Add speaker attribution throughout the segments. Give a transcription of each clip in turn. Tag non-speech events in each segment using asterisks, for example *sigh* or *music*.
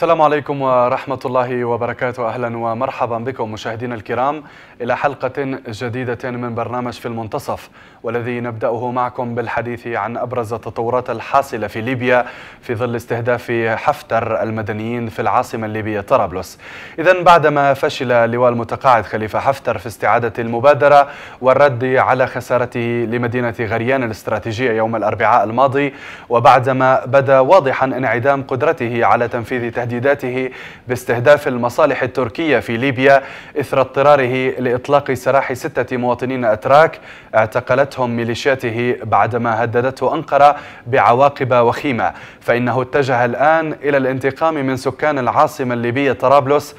Speaker 1: السلام عليكم ورحمة الله وبركاته. أهلا ومرحبا بكم مشاهدينا الكرام إلى حلقة جديدة من برنامج في المنتصف والذي نبدأه معكم بالحديث عن أبرز التطورات الحاصلة في ليبيا في ظل استهداف حفتر المدنيين في العاصمة الليبية طرابلس. إذا بعدما فشل لواء المتقاعد خليفة حفتر في استعادة المبادرة والرد على خسارته لمدينة غريان الاستراتيجية يوم الأربعاء الماضي وبعدما بدا واضحا انعدام قدرته على تنفيذ تهديداته باستهداف المصالح التركية في ليبيا إثر اضطراره لإطلاق سراح ستة مواطنين أتراك اعتقلتهم ميليشياته بعدما هددته أنقرة بعواقب وخيمة. فإنه اتجه الآن إلى الانتقام من سكان العاصمة الليبية طرابلس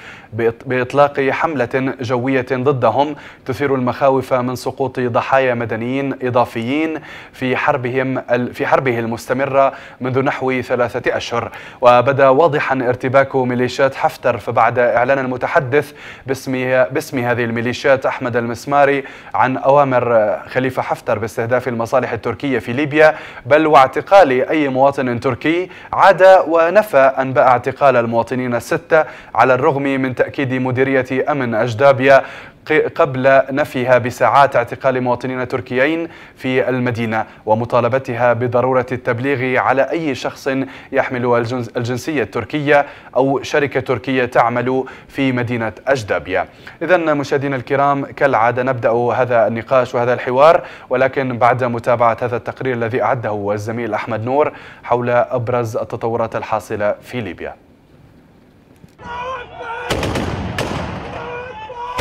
Speaker 1: بإطلاق حملة جوية ضدهم تثير المخاوف من سقوط ضحايا مدنيين إضافيين في حربهم في حربه المستمرة منذ نحو ثلاثة أشهر. وبدأ واضحا ارتباك ميليشيات حفتر فبعد إعلان المتحدث باسم باسم هذه الميليشيات أحمد المسماري عن أوامر خليفة حفتر باستهداف المصالح التركية في ليبيا. بل واعتقال أي مواطن تركي عاد ونفى أنباء اعتقال المواطنين الستة على الرغم من تأكيد مديرية أمن أجدابيا قبل نفيها بساعات اعتقال مواطنين تركيين في المدينة ومطالبتها بضرورة التبليغ على أي شخص يحمل الجنسية التركية أو شركة تركية تعمل في مدينة أجدابيا. إذا مشاهدينا الكرام كالعادة نبدأ هذا النقاش وهذا الحوار ولكن بعد متابعة هذا التقرير الذي أعده الزميل أحمد نور حول أبرز التطورات الحاصلة في ليبيا.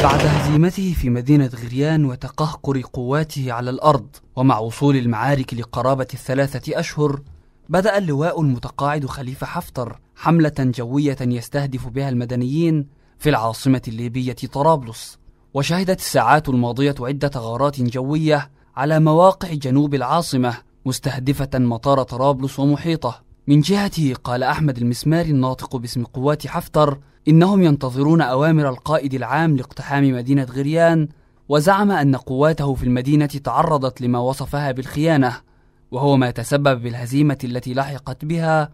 Speaker 2: بعد هزيمته في مدينة غريان وتقهقر قواته على الأرض ومع وصول المعارك لقرابة الثلاثة أشهر بدأ اللواء المتقاعد خليفة حفتر حملة جوية يستهدف بها المدنيين في العاصمة الليبية طرابلس وشهدت الساعات الماضية عدة غارات جوية على مواقع جنوب العاصمة مستهدفة مطار طرابلس ومحيطه. من جهته قال أحمد المسماري الناطق باسم قوات حفتر إنهم ينتظرون أوامر القائد العام لاقتحام مدينة غريان وزعم أن قواته في المدينة تعرضت لما وصفها بالخيانة وهو ما تسبب بالهزيمة التي لحقت بها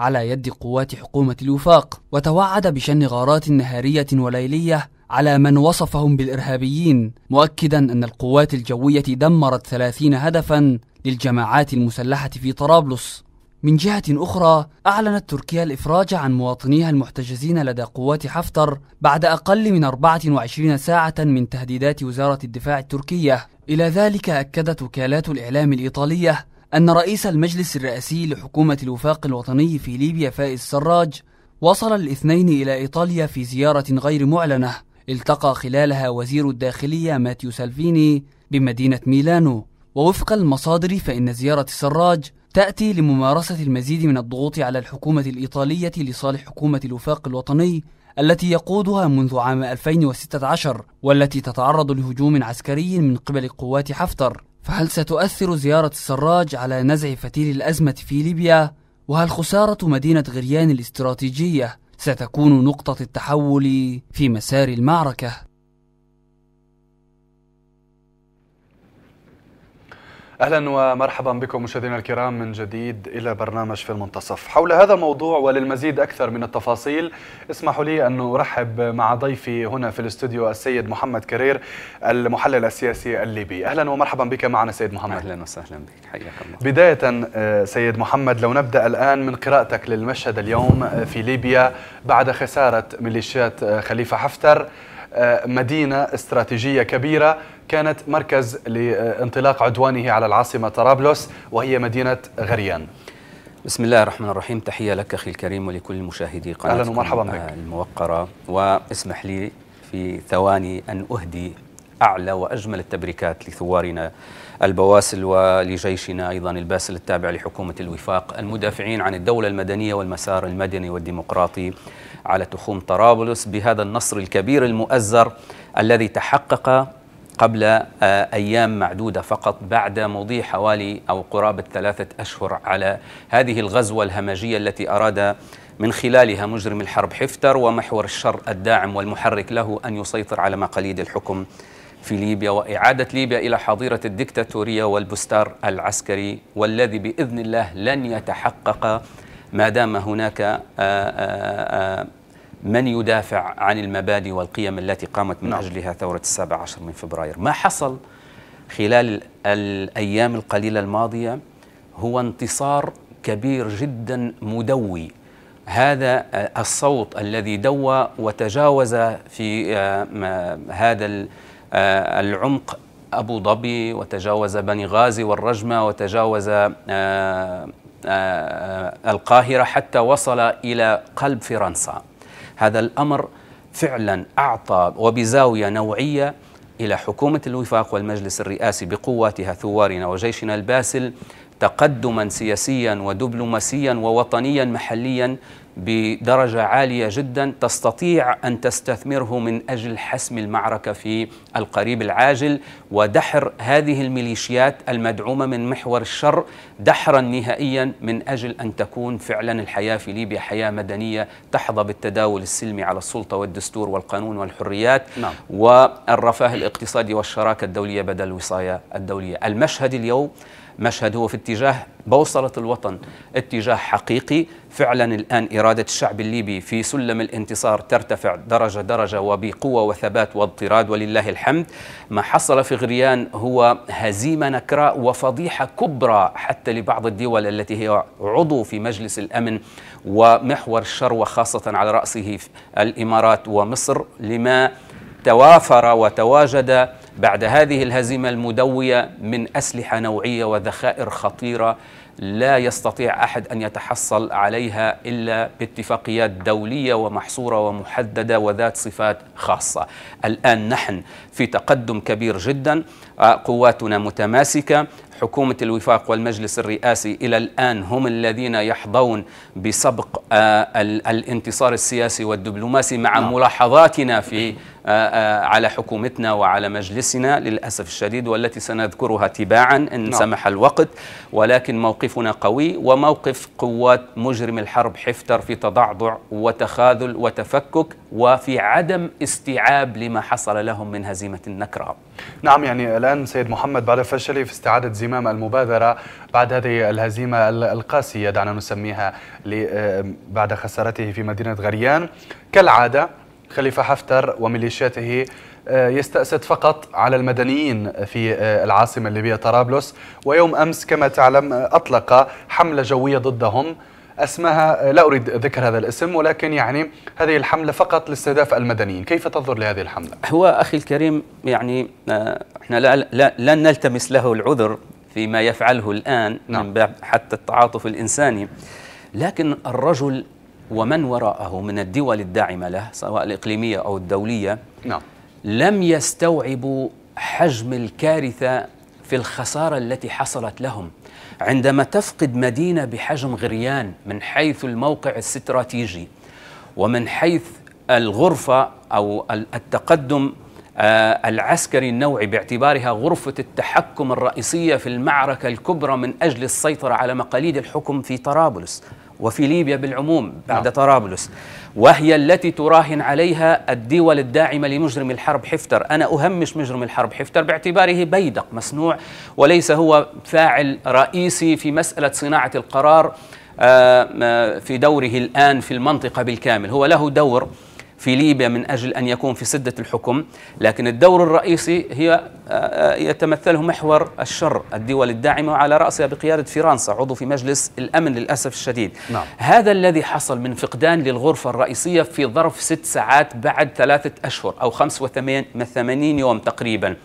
Speaker 2: على يد قوات حكومة الوفاق. وتوعد بشن غارات نهارية وليلية على من وصفهم بالإرهابيين مؤكدا أن القوات الجوية دمرت ثلاثين هدفا للجماعات المسلحة في طرابلس. من جهة أخرى أعلنت تركيا الإفراج عن مواطنيها المحتجزين لدى قوات حفتر بعد أقل من 24 ساعة من تهديدات وزارة الدفاع التركية. إلى ذلك أكدت وكالات الإعلام الإيطالية أن رئيس المجلس الرئاسي لحكومة الوفاق الوطني في ليبيا فائز سراج وصل الاثنين إلى إيطاليا في زيارة غير معلنة. التقى خلالها وزير الداخلية ماتيو سالفيني بمدينة ميلانو. ووفق المصادر فإن زيارة سراج تأتي لممارسة المزيد من الضغوط على الحكومة الإيطالية لصالح حكومة الوفاق الوطني التي يقودها منذ عام 2016 والتي تتعرض لهجوم عسكري من قبل قوات حفتر فهل ستؤثر زيارة السراج على نزع فتيل الأزمة في ليبيا؟ وهل خسارة مدينة غريان الاستراتيجية ستكون نقطة التحول في مسار المعركة؟
Speaker 1: أهلا ومرحبا بكم مشاهدينا الكرام من جديد إلى برنامج في المنتصف. حول هذا الموضوع وللمزيد أكثر من التفاصيل اسمحوا لي أن ارحب مع ضيفي هنا في الاستوديو السيد محمد كرير المحلل السياسي الليبي. أهلا ومرحبا بك معنا سيد محمد.
Speaker 3: أهلا وسهلا بك. حياك الله.
Speaker 1: بداية سيد محمد لو نبدأ الآن من قراءتك للمشهد اليوم في ليبيا بعد خسارة ميليشيات خليفة حفتر مدينة استراتيجية كبيرة كانت مركز لانطلاق عدوانه على العاصمة طرابلس وهي مدينة غريان.
Speaker 3: بسم الله الرحمن الرحيم. تحية لك أخي الكريم ولكل مشاهدي قناة
Speaker 1: أهلا ومرحبا بك.
Speaker 3: الموقرة. واسمح لي في ثواني أن أهدي أعلى وأجمل التبريكات لثوارنا البواسل ولجيشنا أيضا الباسل التابع لحكومة الوفاق المدافعين عن الدولة المدنية والمسار المدني والديمقراطي على تخوم طرابلس بهذا النصر الكبير المؤزر الذي تحقق قبل أيام معدودة فقط بعد مضي حوالي أو قرابة ثلاثة أشهر على هذه الغزوة الهمجية التي أراد من خلالها مجرم الحرب حفتر ومحور الشر الداعم والمحرك له أن يسيطر على مقاليد الحكم في ليبيا وإعادة ليبيا إلى حظيرة الدكتاتورية والبستار العسكري والذي بإذن الله لن يتحقق ما دام هناك آآ آآ من يدافع عن المبادئ والقيم التي قامت من نعم. أجلها ثورة السابع عشر من فبراير؟ ما حصل خلال الأيام القليلة الماضية هو انتصار كبير جدا مدوي. هذا الصوت الذي دوى وتجاوز في آه، هذا آه، العمق أبو ظبي وتجاوز بني غازي والرجمة وتجاوز آه، القاهرة حتى وصل إلى قلب فرنسا. هذا الأمر فعلا أعطى وبزاوية نوعية إلى حكومة الوفاق والمجلس الرئاسي بقواتها ثوارنا وجيشنا الباسل تقدما سياسيا ودبلوماسيا ووطنيا محليا بدرجة عالية جدا تستطيع أن تستثمره من أجل حسم المعركة في القريب العاجل. ودحر هذه الميليشيات المدعومة من محور الشر دحرا نهائيا من أجل أن تكون فعلا الحياة في ليبيا حياة مدنية تحظى بالتداول السلمي على السلطة والدستور والقانون والحريات. نعم. والرفاه الاقتصادي والشراكة الدولية بدل الوصاية الدولية. المشهد اليوم مشهد هو في اتجاه بوصلة الوطن اتجاه حقيقي. فعلا الآن إرادة الشعب الليبي في سلم الانتصار ترتفع درجة درجة وبقوة وثبات واضطراد ولله الحمد. ما حصل في غريان هو هزيمة نكراء وفضيحة كبرى حتى لبعض الدول التي هي عضو في مجلس الأمن ومحور الشر وخاصة على رأسه الإمارات ومصر لما توافر وتواجد بعد هذه الهزيمة المدوية من أسلحة نوعية وذخائر خطيرة لا يستطيع أحد أن يتحصل عليها إلا باتفاقيات دولية ومحصورة ومحددة وذات صفات خاصة. الآن نحن في تقدم كبير جدا آه، قواتنا متماسكة حكومة الوفاق والمجلس الرئاسي إلى الآن هم الذين يحظون بسبق آه، الانتصار السياسي والدبلوماسي مع نعم. ملاحظاتنا في على حكومتنا وعلى مجلسنا للأسف الشديد والتي سنذكرها تباعا إن نعم. سمح الوقت ولكن موقفنا قوي وموقف قوات مجرم الحرب حفتر في تضعضع وتخاذل وتفكك وفي عدم استيعاب لما حصل لهم من هزيمة النكرة
Speaker 1: نعم يعني الآن سيد محمد بعد فشله في استعادة زمام المبادرة بعد هذه الهزيمة القاسية دعنا نسميها آه، بعد خسارته في مدينة غريان كالعادة خليفة حفتر وميليشياته آه، يستأسد فقط على المدنيين في آه، العاصمة الليبية طرابلس ويوم أمس كما تعلم أطلق حملة جوية ضدهم أسمها لا أريد ذكر هذا الاسم ولكن يعني هذه الحملة فقط لاستهداف المدنيين، كيف تنظر لهذه الحملة؟
Speaker 3: هو أخي الكريم يعني إحنا لا لا لن نلتمس له العذر فيما يفعله الآن نعم. من باب حتى التعاطف الإنساني لكن الرجل ومن وراءه من الدول الداعمة له سواء الإقليمية أو الدولية نعم. لم يستوعبوا حجم الكارثة في الخسارة التي حصلت لهم عندما تفقد مدينة بحجم غريان من حيث الموقع الاستراتيجي ومن حيث الغرفة أو التقدم آه، العسكري النوعي باعتبارها غرفة التحكم الرئيسية في المعركة الكبرى من أجل السيطرة على مقاليد الحكم في طرابلس وفي ليبيا بالعموم بعد نعم. طرابلس. وهي التي تراهن عليها الدول الداعمة لمجرم الحرب حفتر. أنا أهمش مجرم الحرب حفتر باعتباره بيدق مصنوع وليس هو فاعل رئيسي في مسألة صناعة القرار آه، في دوره الآن في المنطقة بالكامل. هو له دور في ليبيا من أجل أن يكون في سدة الحكم لكن الدور الرئيسي هي آه، آه، يتمثله محور الشر الدول الداعمة على رأسها بقيادة فرنسا عضو في مجلس الأمن للأسف الشديد. نعم. هذا الذي حصل من فقدان للغرفة الرئيسية في ظرف ست ساعات بعد ثلاثة أشهر أو 85 يوم تقريبا.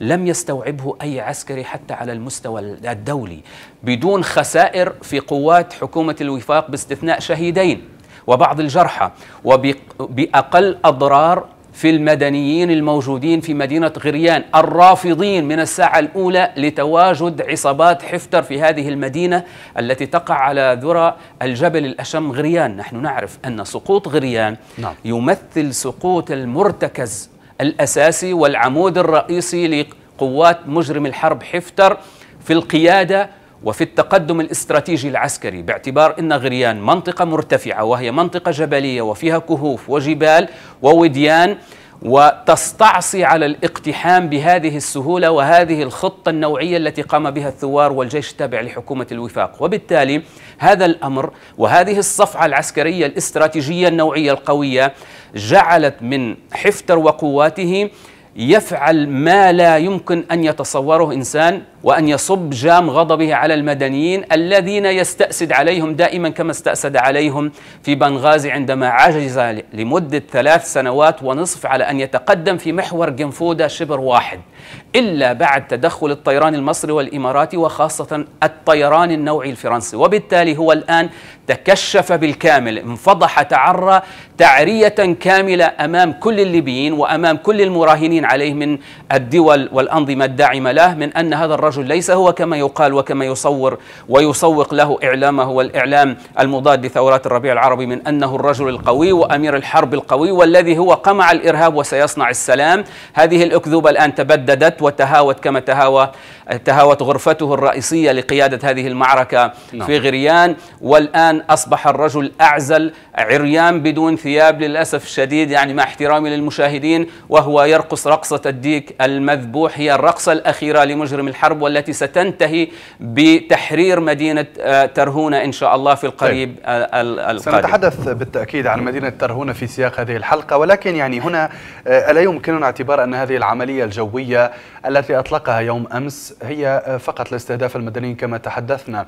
Speaker 3: لم يستوعبه أي عسكري حتى على المستوى الدولي بدون خسائر في قوات حكومة الوفاق باستثناء شهيدين. وبعض الجرحى وبأقل أضرار في المدنيين الموجودين في مدينة غريان الرافضين من الساعة الأولى لتواجد عصابات حفتر في هذه المدينة التي تقع على ذرى الجبل الأشم غريان نحن نعرف أن سقوط غريان نعم. يمثل سقوط المرتكز الأساسي والعمود الرئيسي لقوات مجرم الحرب حفتر في القيادة وفي التقدم الاستراتيجي العسكري باعتبار إن غريان منطقة مرتفعة وهي منطقة جبلية وفيها كهوف وجبال ووديان وتستعصي على الاقتحام بهذه السهولة وهذه الخطة النوعية التي قام بها الثوار والجيش التابع لحكومة الوفاق، وبالتالي هذا الأمر وهذه الصفعة العسكرية الاستراتيجية النوعية القوية جعلت من حفتر وقواته يفعل ما لا يمكن أن يتصوره إنسان وأن يصب جام غضبه على المدنيين الذين يستأسد عليهم دائما كما استأسد عليهم في بنغازي عندما عجز لمدة ثلاث سنوات ونصف على أن يتقدم في محور جنفودا شبر واحد. إلا بعد تدخل الطيران المصري والإماراتي وخاصة الطيران النوعي الفرنسي. وبالتالي هو الآن تكشف بالكامل انفضح تعرى تعرية كاملة أمام كل الليبيين وأمام كل المراهنين عليه من الدول والأنظمة الداعمة له من أن هذا الرجل ليس هو كما يقال وكما يصور ويسوق له إعلامه والإعلام المضاد لثورات الربيع العربي من أنه الرجل القوي وأمير الحرب القوي والذي هو قمع الإرهاب وسيصنع السلام. هذه الأكذوبة الآن تبددت وتهاوت كما تهاوى تهاوت غرفته الرئيسية لقيادة هذه المعركة نعم. في غريان والآن أصبح الرجل أعزل عريان بدون ثياب للأسف الشديد يعني مع احترامي للمشاهدين وهو يرقص رقصة الديك المذبوح هي الرقصة الأخيرة لمجرم الحرب والتي ستنتهي بتحرير مدينة آه، ترهونة إن شاء الله في القريب طيب.
Speaker 1: القادم سنتحدث بالتأكيد عن مدينة ترهونة في سياق هذه الحلقة ولكن يعني هنا آه، ألا يمكننا اعتبار أن هذه العملية الجوية التي أطلقها يوم أمس هي فقط لاستهداف المدنيين كما تحدثنا.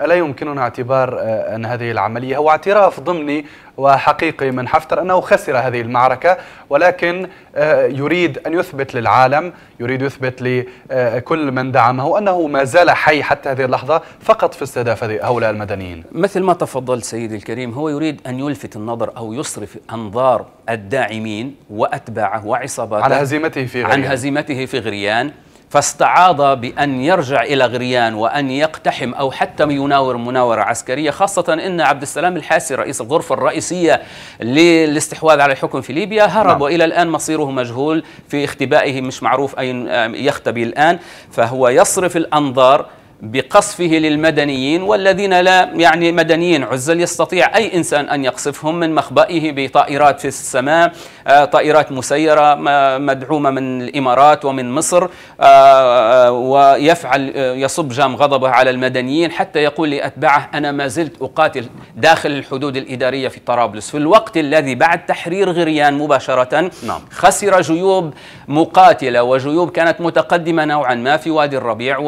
Speaker 1: ألا يمكننا اعتبار آه، أن هذه العملية هو اعتراف ضمني وحقيقي من حفتر أنه خسر هذه المعركة ولكن آه، يريد أن يثبت للعالم يريد يثبت لكل من دعمه أنه ما زال حي حتى هذه اللحظة فقط في استهداف هؤلاء المدنيين.
Speaker 3: مثل ما تفضل سيدي الكريم هو يريد أن يلفت النظر أو يصرف أنظار الداعمين وأتباعه وعصاباته
Speaker 1: على هزيمته في غريان.
Speaker 3: عن هزيمته في غريان. فاستعاض بأن يرجع إلى غريان وأن يقتحم أو حتى يناور مناورة عسكرية خاصة أن عبد السلام الحاسي رئيس الغرفة الرئيسية للاستحواذ على الحكم في ليبيا هرب نعم. وإلى الآن مصيره مجهول في اختبائه مش معروف أين يختبي الآن فهو يصرف الأنظار بقصفه للمدنيين والذين لا يعني مدنيين عزل يستطيع أي إنسان أن يقصفهم من مخبئه بطائرات في السماء آه، طائرات مسيرة مدعومة من الإمارات ومن مصر آه، آه، ويفعل يصب جام غضبه على المدنيين حتى يقول لأتباعه أنا ما زلت أقاتل داخل الحدود الإدارية في طرابلس في الوقت الذي بعد تحرير غريان مباشرة نعم. خسر جيوب مقاتلة وجيوب كانت متقدمة نوعا ما في وادي الربيع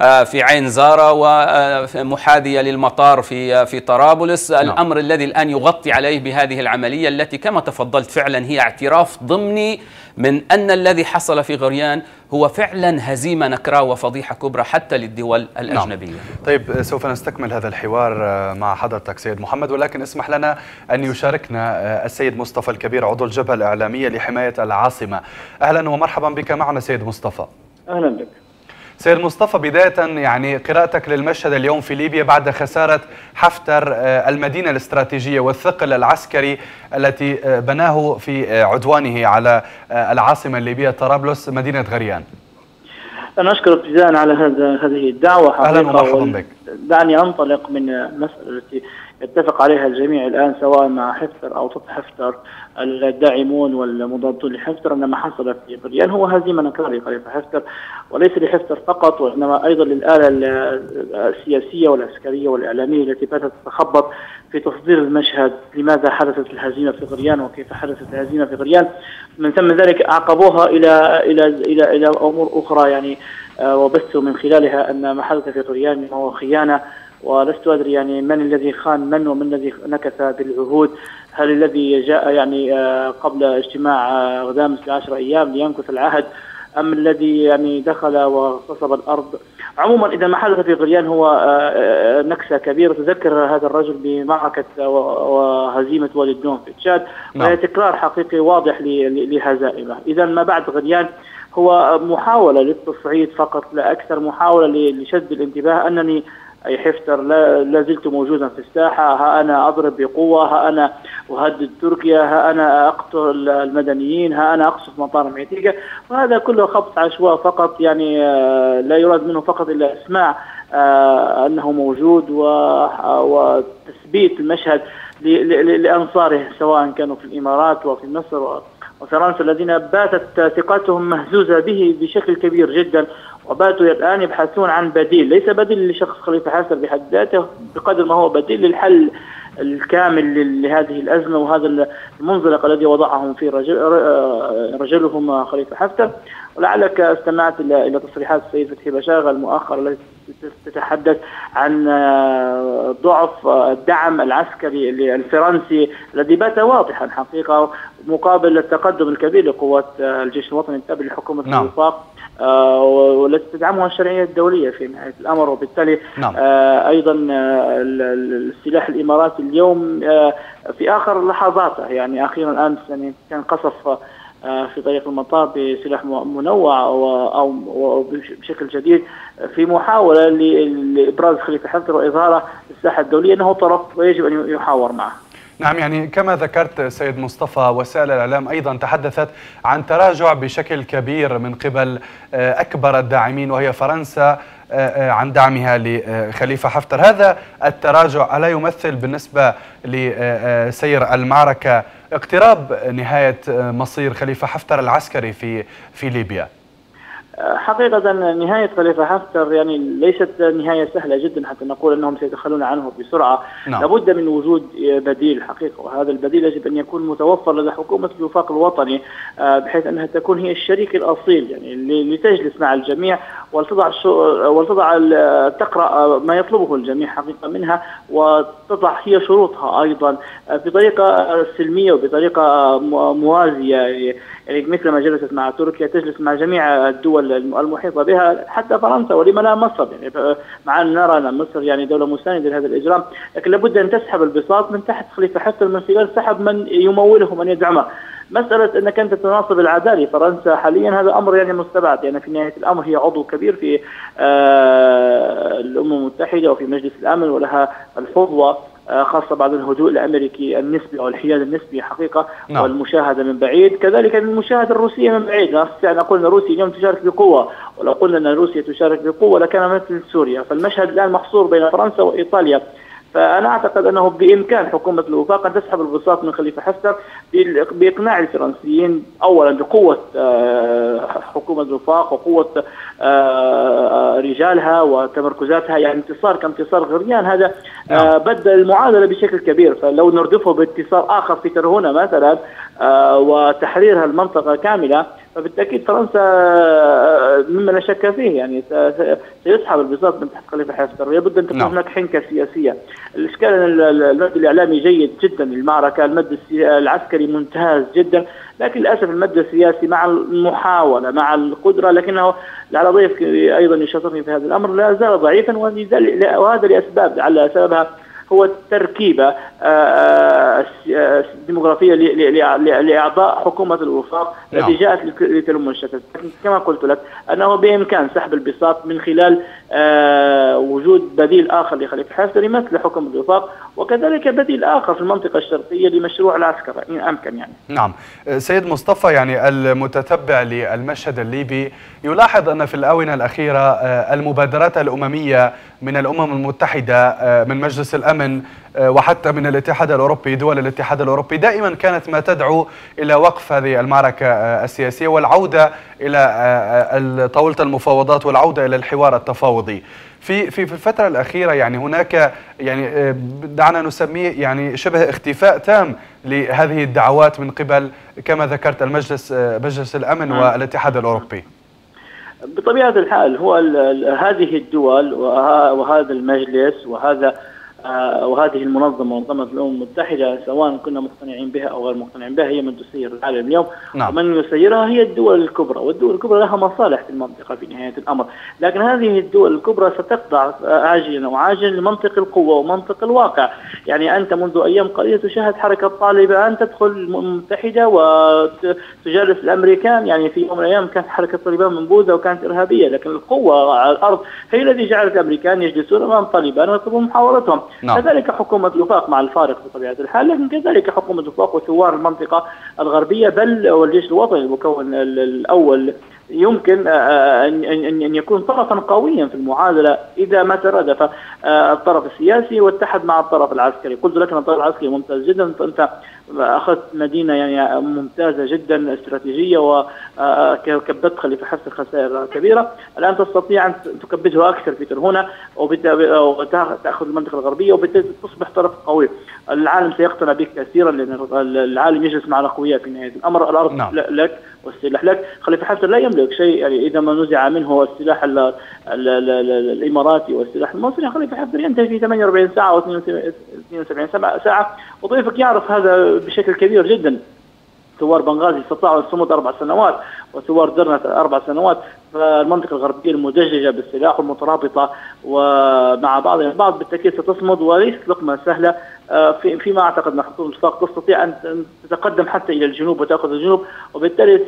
Speaker 3: وفي عين زارة ومحاذية للمطار في في طرابلس. نعم. الأمر الذي الآن يغطي عليه بهذه العملية التي كما تفضلت فعلا هي اعتراف ضمني من أن الذي حصل في غريان هو فعلا هزيمة نكراء وفضيحة كبرى حتى للدول الأجنبية. نعم.
Speaker 1: طيب سوف نستكمل هذا الحوار مع حضرتك سيد محمد ولكن اسمح لنا أن يشاركنا السيد مصطفى الكبير عضو الجبهة الإعلامية لحماية العاصمة. أهلا ومرحبا بك معنا سيد مصطفى.
Speaker 4: أهلا بك.
Speaker 1: سيد مصطفى بداية يعني قراءتك للمشهد اليوم في ليبيا بعد خسارة حفتر آه، المدينة الاستراتيجية والثقل العسكري التي آه، بناه في آه، عدوانه على العاصمة الليبية طرابلس مدينة غريان.
Speaker 4: أنا أشكرك ابتداء على هذا هذه الدعوة
Speaker 1: أهلا ومرحبا بك.
Speaker 4: دعني أنطلق من المسألة التي يتفق عليها الجميع الآن سواء مع حفتر أو ضد حفتر. الداعمون والمضادون لحفتر أن ما حصل في غريان هو هزيمة نكرارية في حفتر وليس لحفتر فقط وإنما أيضا للآلة السياسية والعسكرية والإعلامية التي باتت تتخبط في تصدير المشهد. لماذا حدثت الهزيمة في غريان وكيف حدثت الهزيمة في غريان؟ من ثم ذلك أعقبوها إلى إلى إلى إلى أمور أخرى. يعني آه، وبثوا من خلالها أن ما حدث في غريان هو خيانة. ولست أدري يعني من الذي خان من ومن الذي نكث بالعهود. هل الذي جاء يعني آه، قبل اجتماع آه، غدامس بعشر أيام لينكث العهد. أم الذي يعني دخل واغتصب الأرض. عموما إذا ما حدث في غريان هو آه، نكسة كبيرة تذكر هذا الرجل بمعركة وهزيمة والد دوم في تشاد. نعم. وهي تكرار حقيقي واضح لهزائمه. إذا ما بعد غريان هو محاولة للتصعيد فقط لا أكثر محاولة لشد الانتباه. أنني أي حفتر لا زلت موجودا في الساحة. ها أنا أضرب بقوة ها أنا أهدد تركيا ها أنا أقتل المدنيين ها أنا أقصف مطار معتيقة. وهذا كله خبط عشواء فقط يعني آه، لا يراد منه فقط إلا إسماع آه، أنه موجود وتثبيت المشهد لأنصاره سواء كانوا في الإمارات وفي مصر وفرنسا الذين باتت ثقتهم مهزوزة به بشكل كبير جدا. وباتوا الآن يبحثون عن بديل. ليس بديل لشخص خليفة حفتر بحد ذاته بقدر ما هو بديل للحل الكامل لهذه الأزمة وهذا المنزلق الذي وضعهم فيه رجل رجلهم خليفة حفتر. ولعلك استمعت إلى تصريحات السيد فتحي بشاغة المؤخرة التي تتحدث عن ضعف الدعم العسكري الفرنسي الذي بات واضحا حقيقة مقابل التقدم الكبير لقوات الجيش الوطني التابع لحكومة نعم. الوفاق آه والتي تدعمها الشرعية الدولية في نهاية الأمر وبالتالي نعم. آه أيضا آه السلاح الإماراتي اليوم آه في آخر لحظاته يعني أخيرا أمس يعني كان قصف آه في طريق المطار بسلاح منوع أو بشكل جديد في محاولة لإبراز خليفة حفتر وإظهاره للساحة الدولية أنه طرف ويجب أن يحاور معه.
Speaker 1: نعم يعني كما ذكرت سيد مصطفى وسائل الإعلام أيضا تحدثت عن تراجع بشكل كبير من قبل أكبر الداعمين وهي فرنسا عن دعمها لخليفة حفتر. هذا التراجع ألا يمثل بالنسبة لسير المعركة اقتراب نهاية مصير خليفة حفتر العسكري في في ليبيا.
Speaker 4: حقيقة نهاية خليفة حفتر يعني ليست نهاية سهلة جدا حتى نقول أنهم سيتخلون عنه بسرعة نعم. لابد من وجود بديل حقيقة وهذا البديل يجب أن يكون متوفر لدى حكومة الوفاق الوطني بحيث أنها تكون هي الشريك الأصيل يعني لتجلس مع الجميع ولتضع ولتضع تقرأ ما يطلبه الجميع حقيقة منها وتضع هي شروطها أيضا بطريقة سلمية وبطريقة موازية يعني مثل ما جلست مع تركيا تجلس مع جميع الدول المحيطة بها حتى فرنسا ولما لا مصر. يعني مع أن نرى أن مصر يعني دولة مساندة لهذا الإجرام لكن لابد أن تسحب البساط من تحت خليفة حفتر من خلال سحب من يموله من يدعمه. مسألة أنك أنت تناصب العدالة. فرنسا حاليا هذا أمر يعني مستبعد. يعني في نهاية الأمر هي عضو كبير في آه الأمم المتحدة وفي مجلس الأمن ولها الفضوى. خاصة بعد الهدوء الأمريكي النسبي أو الحياد النسبي حقيقة نعم. والمشاهدة من بعيد. كذلك المشاهدة الروسية من بعيد. لا نستطيع أن نقول أن روسيا اليوم تشارك بقوة ولو قلنا أن روسيا تشارك بقوة لكان مثل سوريا. فالمشهد الآن محصور بين فرنسا وإيطاليا. فأنا أعتقد أنه بإمكان حكومة الوفاق أن تسحب البساط من خليفة حفتر بإقناع الفرنسيين أولا بقوة حكومة الوفاق وقوة رجالها وتمركزاتها يعني انتصار كانتصار غريان هذا بدل المعادلة بشكل كبير. فلو نردفه بانتصار آخر في ترهونة مثلا وتحرير المنطقة كاملة فبالتأكيد فرنسا مما لا شك فيه يعني سيسحب البساط من تحت خليفه حفتر ولابد أن تكون نعم. هناك حنكة سياسية. الإشكال أن المد الإعلامي جيد جدا للمعركه، المد العسكري ممتاز جدا، لكن للأسف المد السياسي مع المحاولة مع القدرة لكنه لعل ضيف أيضا يشاطرني في هذا الأمر لا زال ضعيفا وهذا لأسباب لعل سببها هو التركيبة الديموغرافية لإعضاء حكومة الوفاق التي نعم. جاءت لتلم الشتات كما قلت لك أنه بإمكان سحب البساط من خلال وجود بديل آخر لخليفة حفتر مثل حكومة الوفاق وكذلك بديل آخر في المنطقة الشرقية لمشروع العسكر إن أمكن يعني.
Speaker 1: نعم. سيد مصطفى يعني المتتبع للمشهد الليبي يلاحظ أن في الآونة الأخيرة المبادرات الأممية من الأمم المتحدة من مجلس الأمن وحتى من الاتحاد الأوروبي دول الاتحاد الأوروبي دائما كانت ما تدعو إلى وقف هذه المعركة السياسية والعودة إلى طاولة المفاوضات والعودة إلى الحوار التفاوضي. في في في الفترة الأخيرة يعني هناك يعني دعنا نسميه يعني شبه اختفاء تام لهذه الدعوات من قبل كما ذكرت المجلس مجلس الأمن والاتحاد الأوروبي.
Speaker 4: بطبيعة الحال هو هذه الدول وهذا المجلس وهذا وهذه المنظمة منظمة الأمم المتحدة سواء كنا مقتنعين بها أو غير مقتنعين بها هي من تسير العالم اليوم. نعم. ومن يسيرها هي الدول الكبرى والدول الكبرى لها مصالح في المنطقة في نهاية الأمر. لكن هذه الدول الكبرى ستخضع عاجلا أو عاجلا لمنطق القوة ومنطق الواقع. يعني أنت منذ أيام قليلة تشاهد حركة طالبان تدخل الأمم المتحدة وتجالس الأمريكان. يعني في يوم من الأيام كانت حركة طالبان منبوذة وكانت إرهابية لكن القوة على الأرض هي التي جعلت الأمريكان يجلسون أمام طالبان ويطلبون محاورتهم. نعم. كذلك حكومة الوفاق مع الفارق بطبيعة الحال لكن كذلك حكومة الوفاق وثوار المنطقة الغربية بل والجيش الوطني المكون الأول يمكن ان ان يكون طرفا قويا في المعادلة إذا ما ترادف الطرف السياسي واتحد مع الطرف العسكري، قلت لك أن الطرف العسكري ممتاز جدا انت أخذت مدينة يعني ممتازة جدا استراتيجية وكبدت خليفه خسائر كبيرة، الآن تستطيع أن تكبده أكثر في ترهونه وتأخذ المنطقة الغربية وبالتالي تصبح طرف قوي. العالم سيقتنع بك كثيرا لأن العالم يجلس مع الأقوياء في نهاية الأمر، الأرض نعم. لك والسلاح. لك، خليفة حفتر لا يملك شيء يعني إذا ما نزع منه السلاح ال ال ال الإماراتي والسلاح المصري. خليفة حفتر ينتهي في 48 ساعة أو 72 ساعة. وضيفك يعرف هذا بشكل كبير جدا. ثوار بنغازي استطاعوا الصمود أربع سنوات وثوار درنة أربع سنوات فالمنطقة الغربية المدججه بالسلاح والمترابطة ومع بعضها البعض بالتأكيد ستصمد وليست لقمة سهلة في فيما أعتقد أن حكومه الوفاق تستطيع أن تتقدم حتى إلى الجنوب وتأخذ الجنوب وبالتالي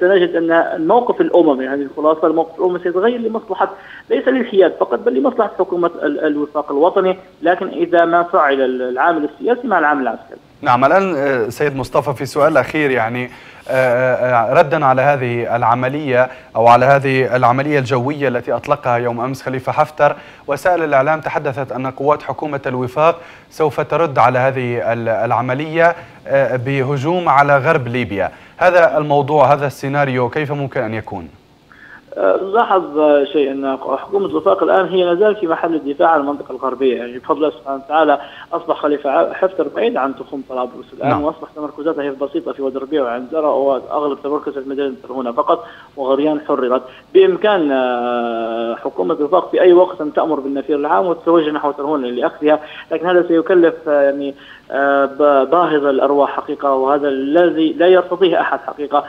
Speaker 4: سنجد أن الموقف الأممي هذه الخلاصة الموقف الأممي سيتغير لمصلحة ليس للحياد فقط بل لمصلحة حكومة الوفاق الوطني لكن إذا ما فعل العامل السياسي مع العامل العسكري.
Speaker 1: نعم الآن سيد مصطفى في سؤال أخير يعني ردا على هذه العملية أو على هذه العملية الجوية التي أطلقها يوم أمس خليفة حفتر وسائل الإعلام تحدثت أن قوات حكومة الوفاق سوف ترد على هذه العملية بهجوم على غرب ليبيا هذا الموضوع هذا السيناريو كيف ممكن أن يكون؟
Speaker 4: لاحظ شيء أن حكومة الوفاق الآن هي نزال في محل الدفاع عن المنطقة الغربية. يعني بفضل الله سبحانه وتعالى أصبح خليفة حفتر بعيد عن تخوم طرابلس. الآن نعم. واصبح تمركزاتها هي بسيطه في وادي الربيع وعنزره وأغلب تمركز المدينة هنا فقط وغريان حررت. بإمكان حكومة الوفاق في أي وقت ان تأمر بالنفير العام وتتوجه نحو ترهون لأخذها لكن هذا سيكلف يعني باهظ الأرواح حقيقة وهذا الذي لا يرتضيه أحد حقيقة.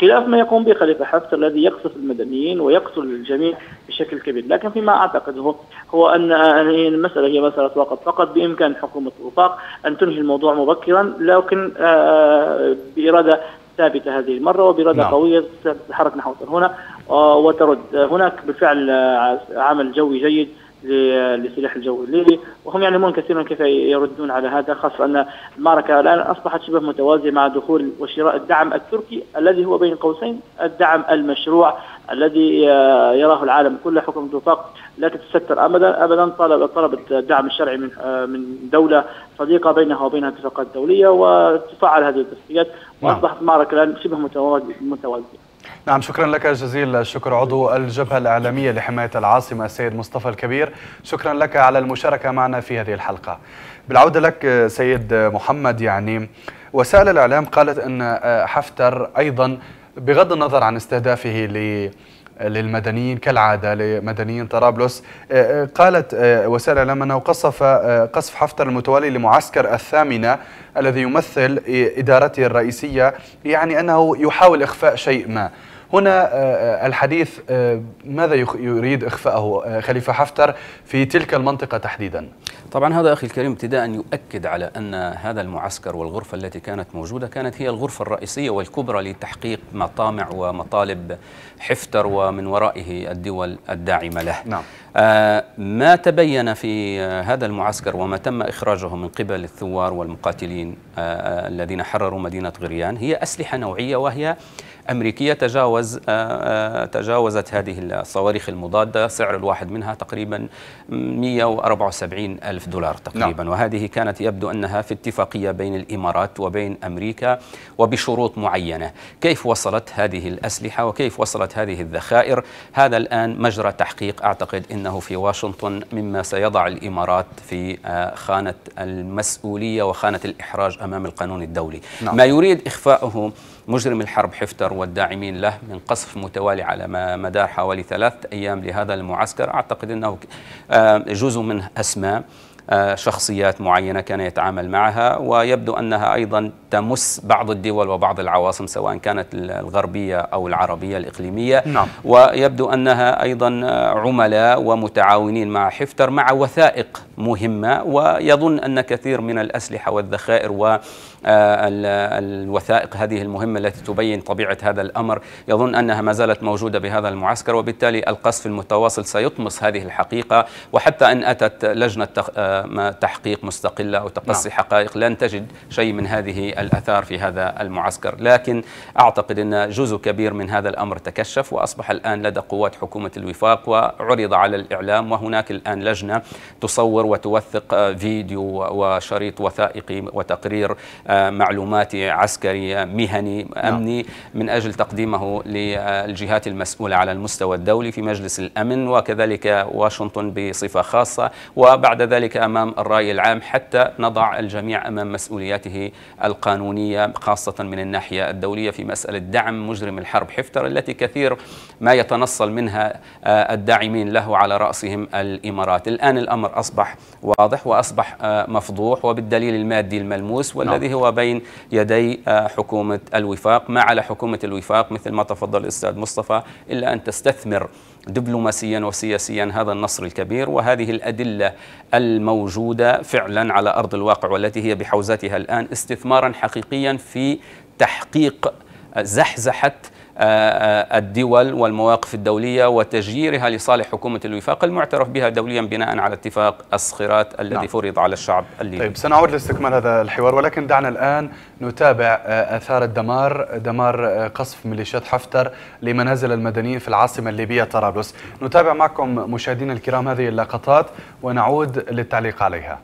Speaker 4: خلاف ما يقوم به خليفة حفتر الذي يقصف المدنيين ويقتل الجميع بشكل كبير. لكن فيما اعتقده هو ان المسألة هي مسألة وقت. فقط بإمكان حكومة الوفاق أن تنهي الموضوع مبكرا لكن بإرادة ثابتة هذه المرة وبإرادة نعم. قوية تتحرك نحو هنا وترد. هناك بالفعل عمل جوي جيد. لسلاح الجو. الليبي وهم يعلمون كثيرا كيف يردون على هذا خاصة أن المعركة الآن أصبحت شبه متوازية مع دخول وشراء الدعم التركي الذي هو بين قوسين الدعم المشروع الذي يراه العالم كله حكومة الوفاق لا تتستر ابدا ابدا طلب طلبت الدعم الشرعي من من دولة صديقة بينها وبينها اتفاقات دولية وتفعل هذه الاتفاقيات وأصبحت المعركة الآن شبه متوازية.
Speaker 1: نعم شكرا لك جزيل الشكر. عضو الجبهة الإعلامية لحماية العاصمة السيد مصطفى الكبير شكرا لك على المشاركة معنا في هذه الحلقة. بالعودة لك سيد محمد يعني وسائل الإعلام قالت أن حفتر أيضا بغض النظر عن استهدافه ل للمدنيين كالعادة لمدنيين طرابلس قالت وسائل الإعلام أنه قصف قصف حفتر المتوالي لمعسكر الثامنة الذي يمثل إدارته الرئيسية يعني أنه يحاول إخفاء شيء ما. هنا الحديث ماذا يريد إخفاءه؟ خليفة حفتر في تلك المنطقة تحديدا.
Speaker 3: طبعا هذا أخي الكريم ابتداء يؤكد على أن هذا المعسكر والغرفة التي كانت موجودة كانت هي الغرفة الرئيسية والكبرى لتحقيق مطامع ومطالب حفتر ومن ورائه الدول الداعمة له.
Speaker 1: نعم.
Speaker 3: آه ما تبين في هذا المعسكر وما تم إخراجه من قبل الثوار والمقاتلين آه الذين حرروا مدينة غريان هي أسلحة نوعية وهي أمريكية تجاوز تجاوزت هذه الصواريخ المضادة سعر الواحد منها تقريبا 174 ألف دولار تقريبا نعم. وهذه كانت يبدو أنها في اتفاقية بين الإمارات وبين أمريكا وبشروط معينة كيف وصلت هذه الأسلحة وكيف وصلت هذه الذخائر هذا الآن مجرى تحقيق أعتقد أنه في واشنطن مما سيضع الإمارات في خانة المسؤولية وخانة الإحراج أمام القانون الدولي نعم. ما يريد إخفاؤه مجرم الحرب حفتر والداعمين له من قصف متوالي على مدار حوالي ثلاث أيام لهذا المعسكر. أعتقد أنه جزء من أسماء شخصيات معينة كان يتعامل معها ويبدو أنها أيضا تمس بعض الدول وبعض العواصم سواء كانت الغربية أو العربية الإقليمية.
Speaker 1: نعم.
Speaker 3: ويبدو أنها أيضا عملاء ومتعاونين مع حفتر مع وثائق مهمة. ويظن أن كثير من الأسلحة والذخائر و الوثائق هذه المهمة التي تبين طبيعة هذا الأمر. يظن أنها ما زالت موجودة بهذا المعسكر وبالتالي القصف المتواصل سيطمس هذه الحقيقة. وحتى أن أتت لجنة تحقيق مستقلة أو تقصي نعم. حقائق لن تجد شيء من هذه الأثار في هذا المعسكر. لكن أعتقد أن جزء كبير من هذا الأمر تكشف وأصبح الآن لدى قوات حكومة الوفاق وعرض على الإعلام وهناك الآن لجنة تصور وتوثق فيديو وشريط وثائقي وتقرير معلوماتي عسكري مهني نعم. أمني من أجل تقديمه للجهات المسؤولة على المستوى الدولي في مجلس الأمن وكذلك واشنطن بصفة خاصة وبعد ذلك أمام الرأي العام حتى نضع الجميع أمام مسؤولياته القانونية خاصة من الناحية الدولية في مسألة دعم مجرم الحرب حفتر التي كثير ما يتنصل منها آه، الداعمين له على رأسهم الإمارات الآن الأمر أصبح واضح وأصبح آه، مفضوح وبالدليل المادي الملموس والذي نعم. هو بين يدي آه، حكومة الوفاق. ما على حكومة الوفاق مثل ما تفضل الأستاذ مصطفى إلا أن تستثمر دبلوماسيا وسياسيا هذا النصر الكبير. وهذه الأدلة الموجودة فعلا على أرض الواقع والتي هي بحوزتها الآن استثمارا حقيقيا في تحقيق زحزحة الدول والمواقف الدولية وتجييرها لصالح حكومة الوفاق المعترف بها دوليا بناء على اتفاق الصخيرات الذي نعم. فرض على الشعب الليبي.
Speaker 1: طيب سنعود لاستكمال هذا الحوار ولكن دعنا الآن نتابع آه، آثار الدمار دمار قصف ميليشيات حفتر لمنازل المدنيين في العاصمة الليبية طرابلس. نتابع معكم مشاهدينا الكرام هذه اللقطات ونعود للتعليق عليها.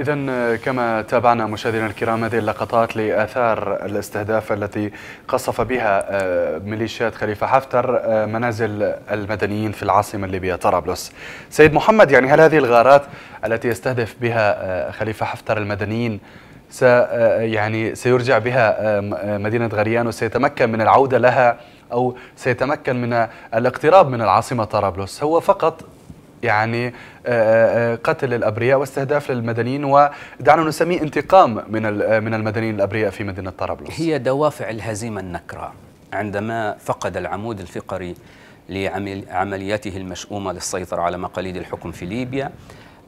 Speaker 1: إذا آه، كما تابعنا مشاهدينا الكرام هذه اللقطات لآثار الاستهداف التي قصف بها آه، ميليشيات خليفة حفتر آه، منازل المدنيين في العاصمة الليبية طرابلس. سيد محمد يعني هل هذه الغارات التي يستهدف بها خليفة حفتر المدنيين س يعني سيرجع بها مدينة غريان وسيتمكن من العودة لها أو سيتمكن من الاقتراب من العاصمة طرابلس هو فقط يعني آه، آه، قتل الأبرياء واستهداف للمدنيين ودعنا نسميه انتقام من من المدنيين الأبرياء في مدينة طرابلس.
Speaker 3: هي دوافع الهزيمة النكرة عندما فقد العمود الفقري لعملياته المشؤومة للسيطرة على مقاليد الحكم في ليبيا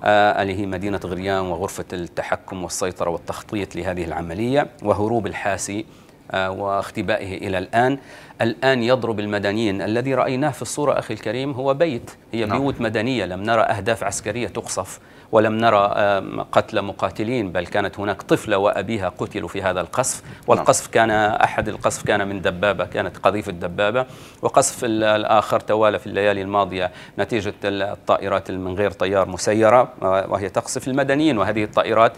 Speaker 3: آه اللي هي مدينة غريان وغرفة التحكم والسيطرة والتخطيط لهذه العملية وهروب الحاسي آه واختبائه إلى الآن الآن يضرب المدنيين. الذي رأيناه في الصورة أخي الكريم هو بيت. هي نعم. بيوت مدنية لم نرى أهداف عسكرية تقصف ولم نرى قتل مقاتلين بل كانت هناك طفلة وأبيها قتلوا في هذا القصف. والقصف كان أحد القصف كان من دبابة كانت قذيفة دبابة وقصف الآخر توالى في الليالي الماضية نتيجة الطائرات من غير طيار مسيرة وهي تقصف المدنيين. وهذه الطائرات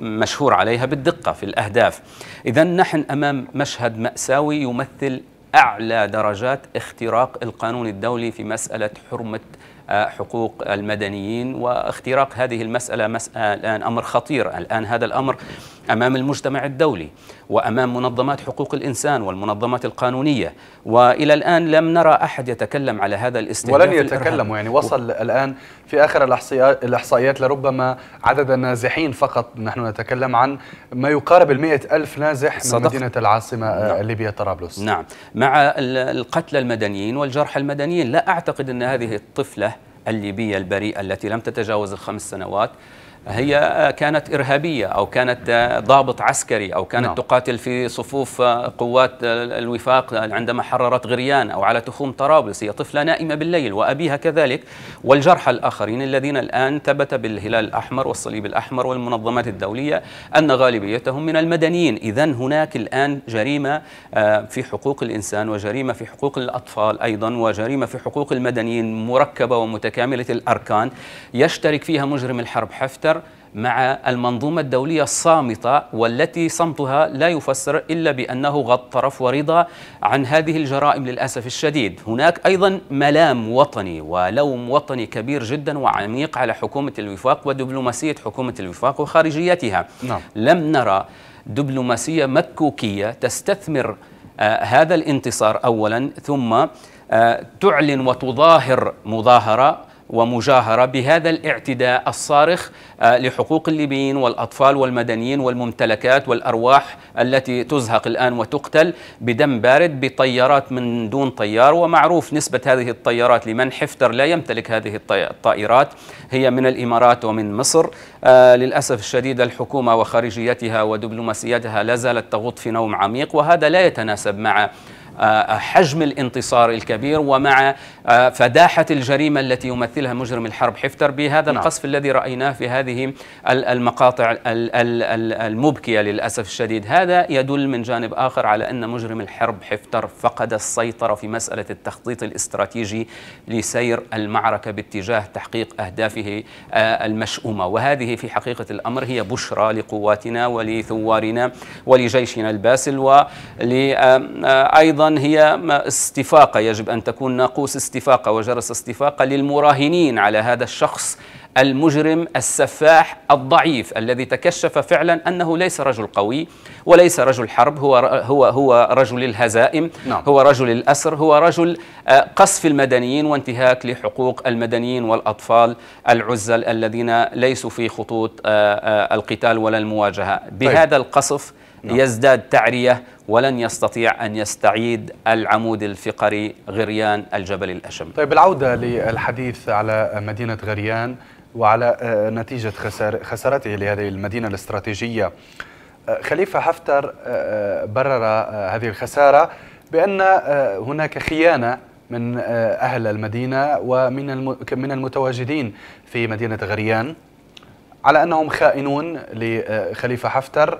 Speaker 3: مشهور عليها بالدقة في الأهداف. إذا نحن أمام مشهد مأساوي يمثل أعلى درجات اختراق القانون الدولي في مسألة حرمة آه، حقوق المدنيين واختراق هذه المسألة مسألة الآن أمر خطير. الآن هذا الأمر أمام المجتمع الدولي. وأمام منظمات حقوق الإنسان والمنظمات القانونية. وإلى الآن لم نرى أحد يتكلم على هذا الاستهداف
Speaker 1: ولن يتكلموا يعني وصل و... الآن في آخر الأحصائيات لربما عدد النازحين فقط. نحن نتكلم عن ما يقارب المئة ألف نازح صدق. من مدينة العاصمة آه، نعم. ليبيا طرابلس.
Speaker 3: نعم. مع القتلى المدنيين والجرحى المدنيين لا أعتقد أن هذه الطفلة الليبية البريئة التي لم تتجاوز الخمس سنوات هي كانت إرهابية أو كانت ضابط عسكري أو كانت نعم. تقاتل في صفوف قوات الوفاق عندما حررت غريان أو على تخوم طرابلس. هي طفلة نائمة بالليل وأبيها كذلك. والجرحى الآخرين الذين الآن ثبت بالهلال الأحمر والصليب الأحمر والمنظمات الدولية أن غالبيتهم من المدنيين. إذا هناك الآن جريمة في حقوق الإنسان وجريمة في حقوق الأطفال أيضا وجريمة في حقوق المدنيين مركبة ومتكاملة الأركان. يشترك فيها مجرم الحرب حفتر مع المنظومة الدولية الصامتة والتي صمتها لا يفسر إلا بأنه غض طرف ورضا عن هذه الجرائم للأسف الشديد هناك أيضا ملام وطني ولوم وطني كبير جدا وعميق على حكومة الوفاق ودبلوماسية حكومة الوفاق وخارجيتها نعم. لم نرى دبلوماسية مكوكية تستثمر آه هذا الانتصار أولا ثم آه تعلن وتظاهر مظاهرة ومجاهرة بهذا الاعتداء الصارخ لحقوق الليبيين والأطفال والمدنيين والممتلكات والأرواح التي تزهق الآن وتقتل بدم بارد بطيارات من دون طيار. ومعروف نسبة هذه الطيارات لمن حفتر لا يمتلك هذه الطائرات هي من الإمارات ومن مصر. آه للأسف الشديد الحكومة وخارجيتها ودبلوماسيتها لا زالت تغط في نوم عميق وهذا لا يتناسب مع حجم الانتصار الكبير ومع فداحة الجريمة التي يمثلها مجرم الحرب حفتر بهذا نعم. القصف الذي رأيناه في هذه المقاطع المبكية للأسف الشديد هذا يدل من جانب آخر على أن مجرم الحرب حفتر فقد السيطرة في مسألة التخطيط الاستراتيجي لسير المعركة باتجاه تحقيق أهدافه المشؤومة وهذه في حقيقة الأمر هي بشرى لقواتنا ولثوارنا ولجيشنا الباسل ولأيضا هي استفاقة يجب أن تكون ناقوس استفاقة وجرس استفاقة للمراهنين على هذا الشخص المجرم السفاح الضعيف الذي تكشف فعلا أنه ليس رجل قوي وليس رجل حرب هو هو هو رجل الهزائم نعم. هو رجل الأسر هو رجل قصف المدنيين وانتهاك لحقوق المدنيين والأطفال العزل الذين ليسوا في خطوط القتال ولا المواجهة بهذا طيب. القصف نعم. يزداد تعرية ولن يستطيع أن يستعيد العمود الفقري غريان الجبل الاشم.
Speaker 1: طيب العودة للحديث على مدينة غريان وعلى نتيجة خسار خسارته لهذه المدينة الاستراتيجية. خليفة حفتر برر هذه الخسارة بأن هناك خيانة من أهل المدينة ومن من المتواجدين في مدينة غريان على أنهم خائنون لخليفة حفتر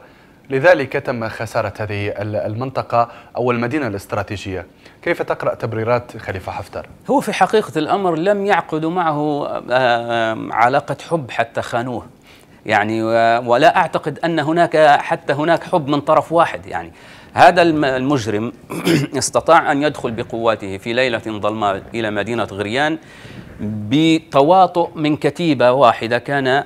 Speaker 1: لذلك تم خسارة هذه المنطقة أو المدينة الاستراتيجية. كيف تقرأ تبريرات خليفة حفتر؟
Speaker 3: هو في حقيقة الأمر لم يعقدوا معه علاقة حب حتى خانوه. يعني ولا أعتقد أن هناك حتى هناك حب من طرف واحد. يعني هذا المجرم *clears throat* استطاع أن يدخل بقواته في ليلة ظلماء إلى مدينة غريان. بتواطؤ من كتيبة واحدة كان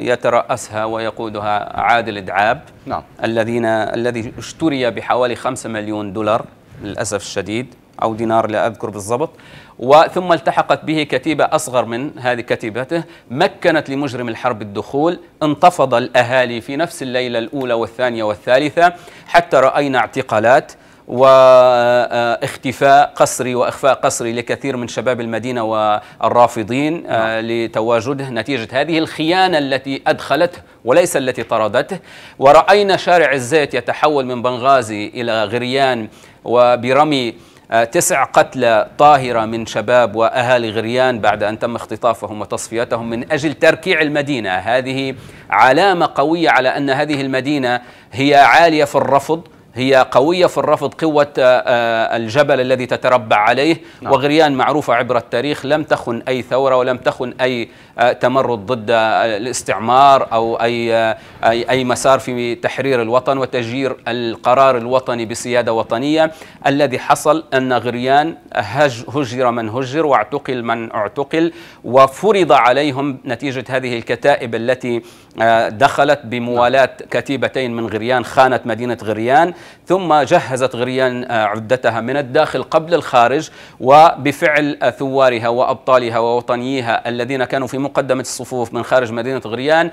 Speaker 3: يترأسها ويقودها عادل دعاب نعم. الذين الذي اشتري بحوالي 5 مليون دولار للأسف الشديد أو دينار لا أذكر بالضبط وثم التحقت به كتيبة أصغر من هذه كتيبته مكنت لمجرم الحرب الدخول انتفض الأهالي في نفس الليلة الأولى والثانية والثالثة حتى رأينا اعتقالات واختفاء قسري وإخفاء قسري لكثير من شباب المدينة والرافضين لتواجده نتيجة هذه الخيانة التي أدخلته وليس التي طردته. ورأينا شارع الزيت يتحول من بنغازي إلى غريان وبرمي تسع قتلى طاهرة من شباب وأهالي غريان بعد أن تم اختطافهم وتصفيتهم من أجل تركيع المدينة. هذه علامة قوية على أن هذه المدينة هي عالية في الرفض هي قوية في الرفض قوة الجبل الذي تتربع عليه نعم. وغريان معروفة عبر التاريخ لم تخن أي ثورة ولم تخن أي تمرد ضد الاستعمار أو أي, أي, أي مسار في تحرير الوطن وتجير القرار الوطني بسيادة وطنية الذي حصل أن غريان هجر من هجر واعتقل من اعتقل وفرض عليهم نتيجة هذه الكتائب التي دخلت بموالاة كتيبتين من غريان خانت مدينة غريان ثم جهزت غريان عدتها من الداخل قبل الخارج وبفعل ثوارها وأبطالها ووطنيها الذين كانوا في مقدمة الصفوف من خارج مدينة غريان.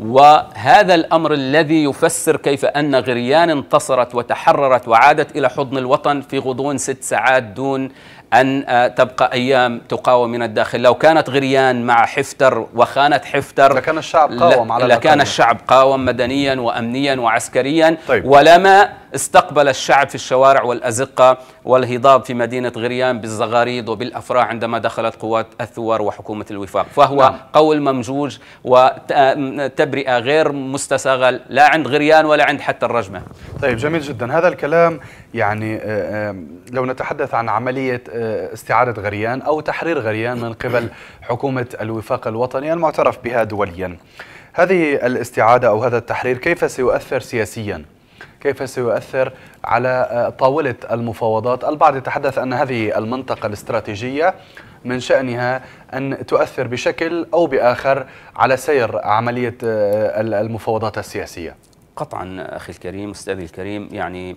Speaker 3: وهذا الأمر الذي يفسر كيف أن غريان انتصرت وتحررت وعادت إلى حضن الوطن في غضون ست ساعات دون أن آه، تبقى أيام تقاوم من الداخل. لو كانت غريان مع حفتر وخانت حفتر
Speaker 1: لكان الشعب قاوم على
Speaker 3: لكان الشعب قاوم مدنيا وأمنيا وعسكريا.
Speaker 1: طيب.
Speaker 3: ولما استقبل الشعب في الشوارع والأزقة والهضاب في مدينة غريان بالزغاريد وبالأفراح عندما دخلت قوات الثوار وحكومة الوفاق فهو نعم. قول ممجوج وتبرئة غير مستساغة لا عند غريان ولا عند حتى الرجمة
Speaker 1: طيب جميل جدا هذا الكلام يعني آه، آه، لو نتحدث عن عملية آه، استعادة غريان أو تحرير غريان من قبل حكومة الوفاق الوطني المعترف بها دوليا هذه الاستعادة أو هذا التحرير كيف سيؤثر سياسيا؟ كيف سيؤثر على طاولة المفاوضات؟ البعض يتحدث أن هذه المنطقة الاستراتيجية من شأنها أن تؤثر بشكل أو بآخر على سير عملية المفاوضات السياسية.
Speaker 3: قطعا أخي الكريم أستاذي الكريم يعني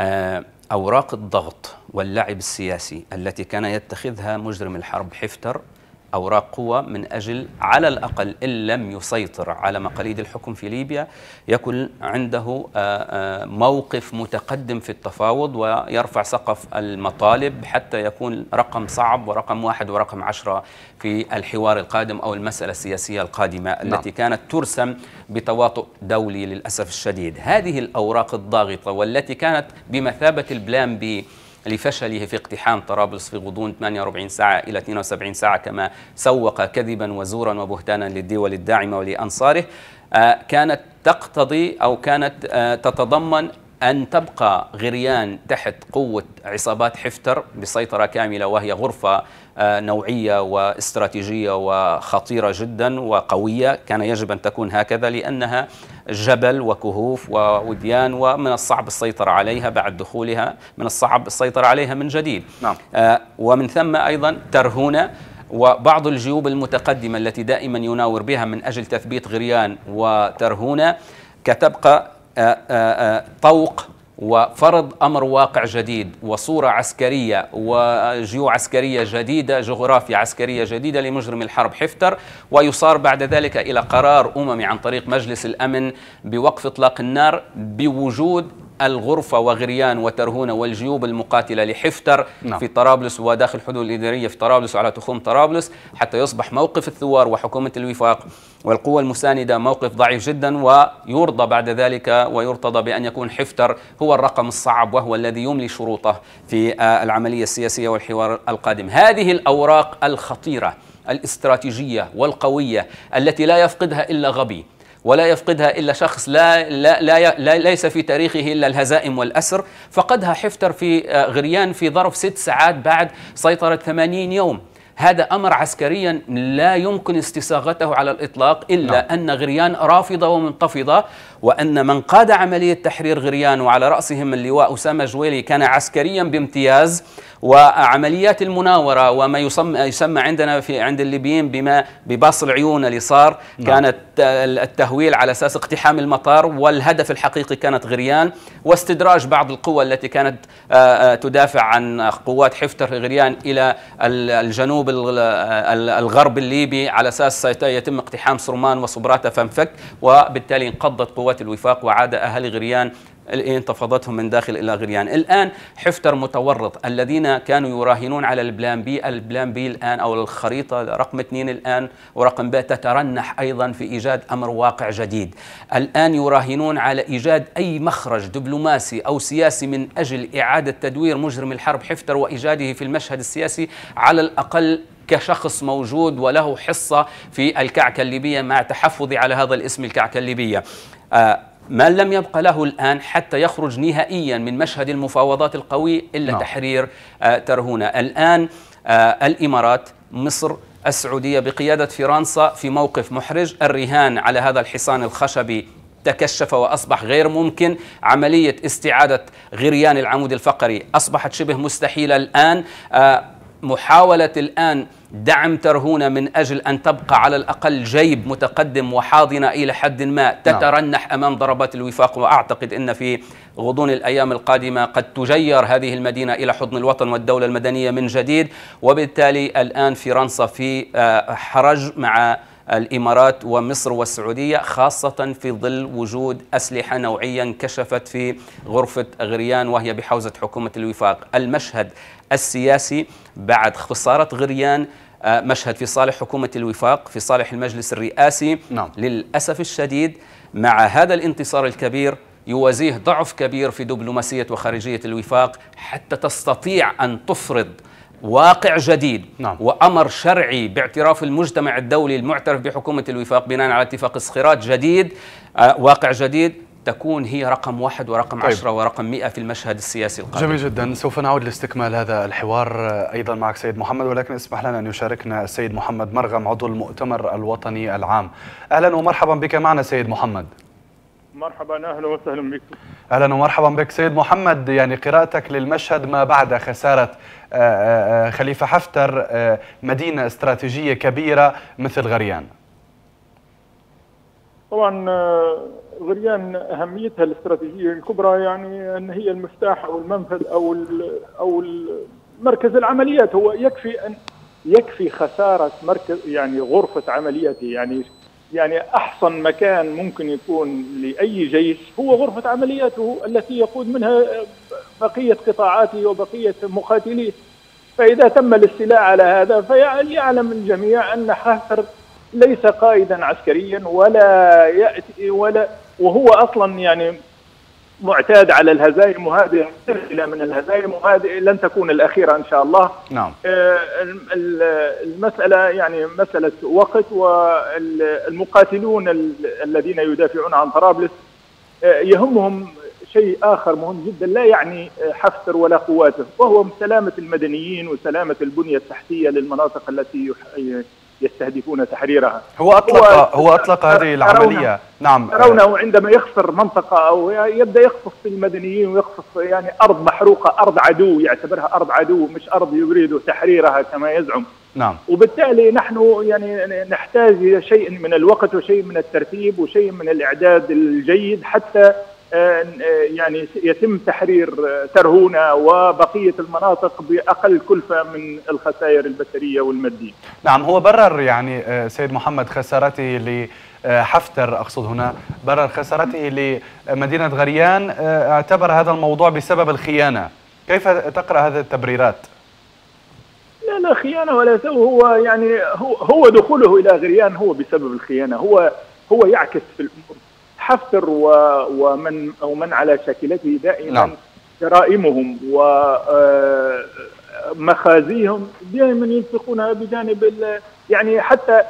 Speaker 3: آه، أوراق الضغط واللعب السياسي التي كان يتخذها مجرم الحرب حفتر أوراق قوة من أجل على الأقل إن لم يسيطر على مقاليد الحكم في ليبيا يكون عنده آه، آه، موقف متقدم في التفاوض ويرفع سقف المطالب حتى يكون رقم صعب ورقم واحد ورقم عشرة في الحوار القادم أو المسألة السياسية القادمة نعم. التي كانت ترسم بتواطؤ دولي للأسف الشديد هذه الأوراق الضاغطة والتي كانت بمثابة البلان بي لفشله في اقتحام طرابلس في غضون 48 ساعة إلى 72 ساعة كما سوق كذبا وزورا وبهتانا للدول الداعمة ولأنصاره. آه، كانت تقتضي أو كانت آه، تتضمن أن تبقى غريان تحت قوة عصابات حفتر بسيطرة كاملة وهي غرفة آه، نوعية واستراتيجية وخطيرة جدا وقوية كان يجب أن تكون هكذا لأنها جبل وكهوف ووديان ومن الصعب السيطرة عليها بعد دخولها من الصعب السيطرة عليها من جديد
Speaker 1: نعم.
Speaker 3: آه، ومن ثم أيضا ترهونة وبعض الجيوب المتقدمة التي دائما يناور بها من أجل تثبيت غريان وترهونة كتبقى طوق وفرض أمر واقع جديد وصورة عسكرية وجيو عسكرية جديدة جغرافيا عسكرية جديدة لمجرم الحرب حفتر. ويصار بعد ذلك إلى قرار أممي عن طريق مجلس الأمن بوقف إطلاق النار بوجود الغرفة وغريان وترهونة والجيوب المقاتلة لحفتر نعم. في طرابلس وداخل الحدود الإدارية في طرابلس وعلى تخوم طرابلس حتى يصبح موقف الثوار وحكومة الوفاق والقوة المساندة موقف ضعيف جدا ويرضى بعد ذلك ويرتضى بأن يكون حفتر هو الرقم الصعب وهو الذي يملي شروطه في آه، العملية السياسية والحوار القادم هذه الأوراق الخطيرة الاستراتيجية والقوية التي لا يفقدها إلا غبي ولا يفقدها إلا شخص لا, لا, لا, لا ليس في تاريخه إلا الهزائم والأسر. فقدها حفتر في آه، غريان في ظرف ست ساعات بعد سيطرة 80 يوم. هذا أمر عسكريا لا يمكن استساغته على الإطلاق إلا نعم. أن غريان رافضة ومنتفضة. وأن من قاد عملية تحرير غريان وعلى رأسهم اللواء أسامة جويلي كان عسكريا بامتياز وعمليات المناورة وما يسمى, يسمى عندنا في عند الليبيين بما بباص العيون اللي صار نعم. كانت التهويل على أساس اقتحام المطار والهدف الحقيقي كانت غريان واستدراج بعض القوى التي كانت آه، آه، تدافع عن قوات حفتر غريان إلى الجنوب الغرب الليبي على أساس سيتم اقتحام صرمان وصبراتة فانفك وبالتالي انقضت قوات الوفاق وعاد أهل غريان انتفضتهم من داخل إلى غريان. الآن حفتر متورط الذين كانوا يراهنون على ال plan B. ال plan B الآن أو الخريطة رقم اثنين الآن ورقم ب تترنح أيضا في إيجاد أمر واقع جديد. الآن يراهنون على إيجاد أي مخرج دبلوماسي أو سياسي من أجل إعادة تدوير مجرم الحرب حفتر وإيجاده في المشهد السياسي على الأقل كشخص موجود وله حصة في الكعكة الليبية مع تحفظي على هذا الاسم الكعكة الليبية. ما لم يبقى له الآن حتى يخرج نهائيا من مشهد المفاوضات القوي إلا نعم. تحرير آه ترهونة. الآن آه الإمارات مصر السعودية بقيادة فرنسا في موقف محرج. الرهان على هذا الحصان الخشبي تكشف وأصبح غير ممكن. عملية استعادة غريان العمود الفقري أصبحت شبه مستحيلة الآن. آه محاولة الآن دعم ترهونة من أجل أن تبقى على الأقل جيب متقدم وحاضنة إلى حد ما نعم. تترنح أمام ضربات الوفاق. وأعتقد أن في غضون الأيام القادمة قد تجير هذه المدينة إلى حضن الوطن والدولة المدنية من جديد. وبالتالي الآن فرنسا في آه، حرج مع الإمارات ومصر والسعودية خاصة في ظل وجود أسلحة نوعيا انكشفت في غرفة غريان وهي بحوزة حكومة الوفاق، المشهد السياسي بعد خسارة غريان آه، مشهد في صالح حكومة الوفاق في صالح المجلس الرئاسي
Speaker 1: نعم.
Speaker 3: للأسف الشديد مع هذا الانتصار الكبير يوازيه ضعف كبير في دبلوماسية وخارجية الوفاق حتى تستطيع أن تفرض واقع جديد
Speaker 1: نعم.
Speaker 3: وأمر شرعي باعتراف المجتمع الدولي المعترف بحكومة الوفاق بناء على اتفاق اسخيرات جديد آه واقع جديد تكون هي رقم واحد ورقم
Speaker 1: طيب.
Speaker 3: عشرة ورقم مئة في المشهد السياسي القادم.
Speaker 1: جميل جدا. سوف نعود لاستكمال هذا الحوار أيضا معك سيد محمد ولكن اسمح لنا أن يشاركنا السيد محمد مرغم عضو المؤتمر الوطني العام. أهلا ومرحبا بك معنا سيد محمد.
Speaker 5: مرحبا أهلا وسهلا بك.
Speaker 1: أهلا ومرحبا بك سيد محمد. يعني قراءتك للمشهد ما بعد خسارة آه، آه، آه، خليفة حفتر مدينة استراتيجية كبيرة مثل غريان.
Speaker 5: طبعا آه، غريان أهميتها الاستراتيجية الكبرى يعني أن هي المفتاح أو المنفذ أو أو مركز العمليات. هو يكفي أن يكفي خسارة مركز يعني غرفة عملياته. يعني يعني احسن مكان ممكن يكون لأي جيش هو غرفة عملياته التي يقود منها آه، بقية قطاعاته وبقية مقاتليه. فإذا تم الاستيلاء على هذا فيعلم الجميع أن حفتر ليس قائدا عسكريا ولا يأتي ولا وهو أصلا يعني معتاد على الهزائم وهذه سلسلة من الهزائم وهذه لن تكون الأخيرة إن شاء الله.
Speaker 1: نعم.
Speaker 5: آه، الم- ال- المسألة يعني مسألة وقت والمقاتلون ال- الذين يدافعون عن طرابلس آه، يهمهم شيء آخر مهم جدا لا يعني حفتر ولا قواته وهو سلامة المدنيين وسلامة البنية التحتية للمناطق التي يستهدفون تحريرها.
Speaker 1: هو اطلق
Speaker 5: هو-
Speaker 1: هو أطلق هذه
Speaker 5: ترونه-
Speaker 1: العملية. نعم.
Speaker 5: ترونه عندما يخسر منطقة أو يبدأ يقصف في المدنيين ويقصف يعني أرض محروقة أرض عدو يعتبرها أرض عدو مش أرض يريد تحريرها كما يزعم.
Speaker 1: نعم.
Speaker 5: وبالتالي نحن يعني نحتاج إلى شيء من الوقت وشيء من الترتيب وشيء من الإعداد الجيد حتى يعني يتم تحرير آه، ترهونة وبقية المناطق بأقل كلفة من الخسائر البشرية والمادية.
Speaker 1: نعم هو برر يعني آه، سيد محمد خسارته لحفتر أقصد هنا برر خسارته لمدينه غريان آه، اعتبر هذا الموضوع بسبب الخيانة. كيف تقرأ هذه التبريرات؟
Speaker 5: لا لا خيانة ولا سوء. هو يعني هو هو دخوله إلى غريان هو بسبب الخيانة. هو هو يعكس في الأمور. حفتر ومن أو من على شاكلته دائما
Speaker 1: نعم.
Speaker 5: جرائمهم ومخازيهم دائما يلصقونها بجانب ال- يعني حتى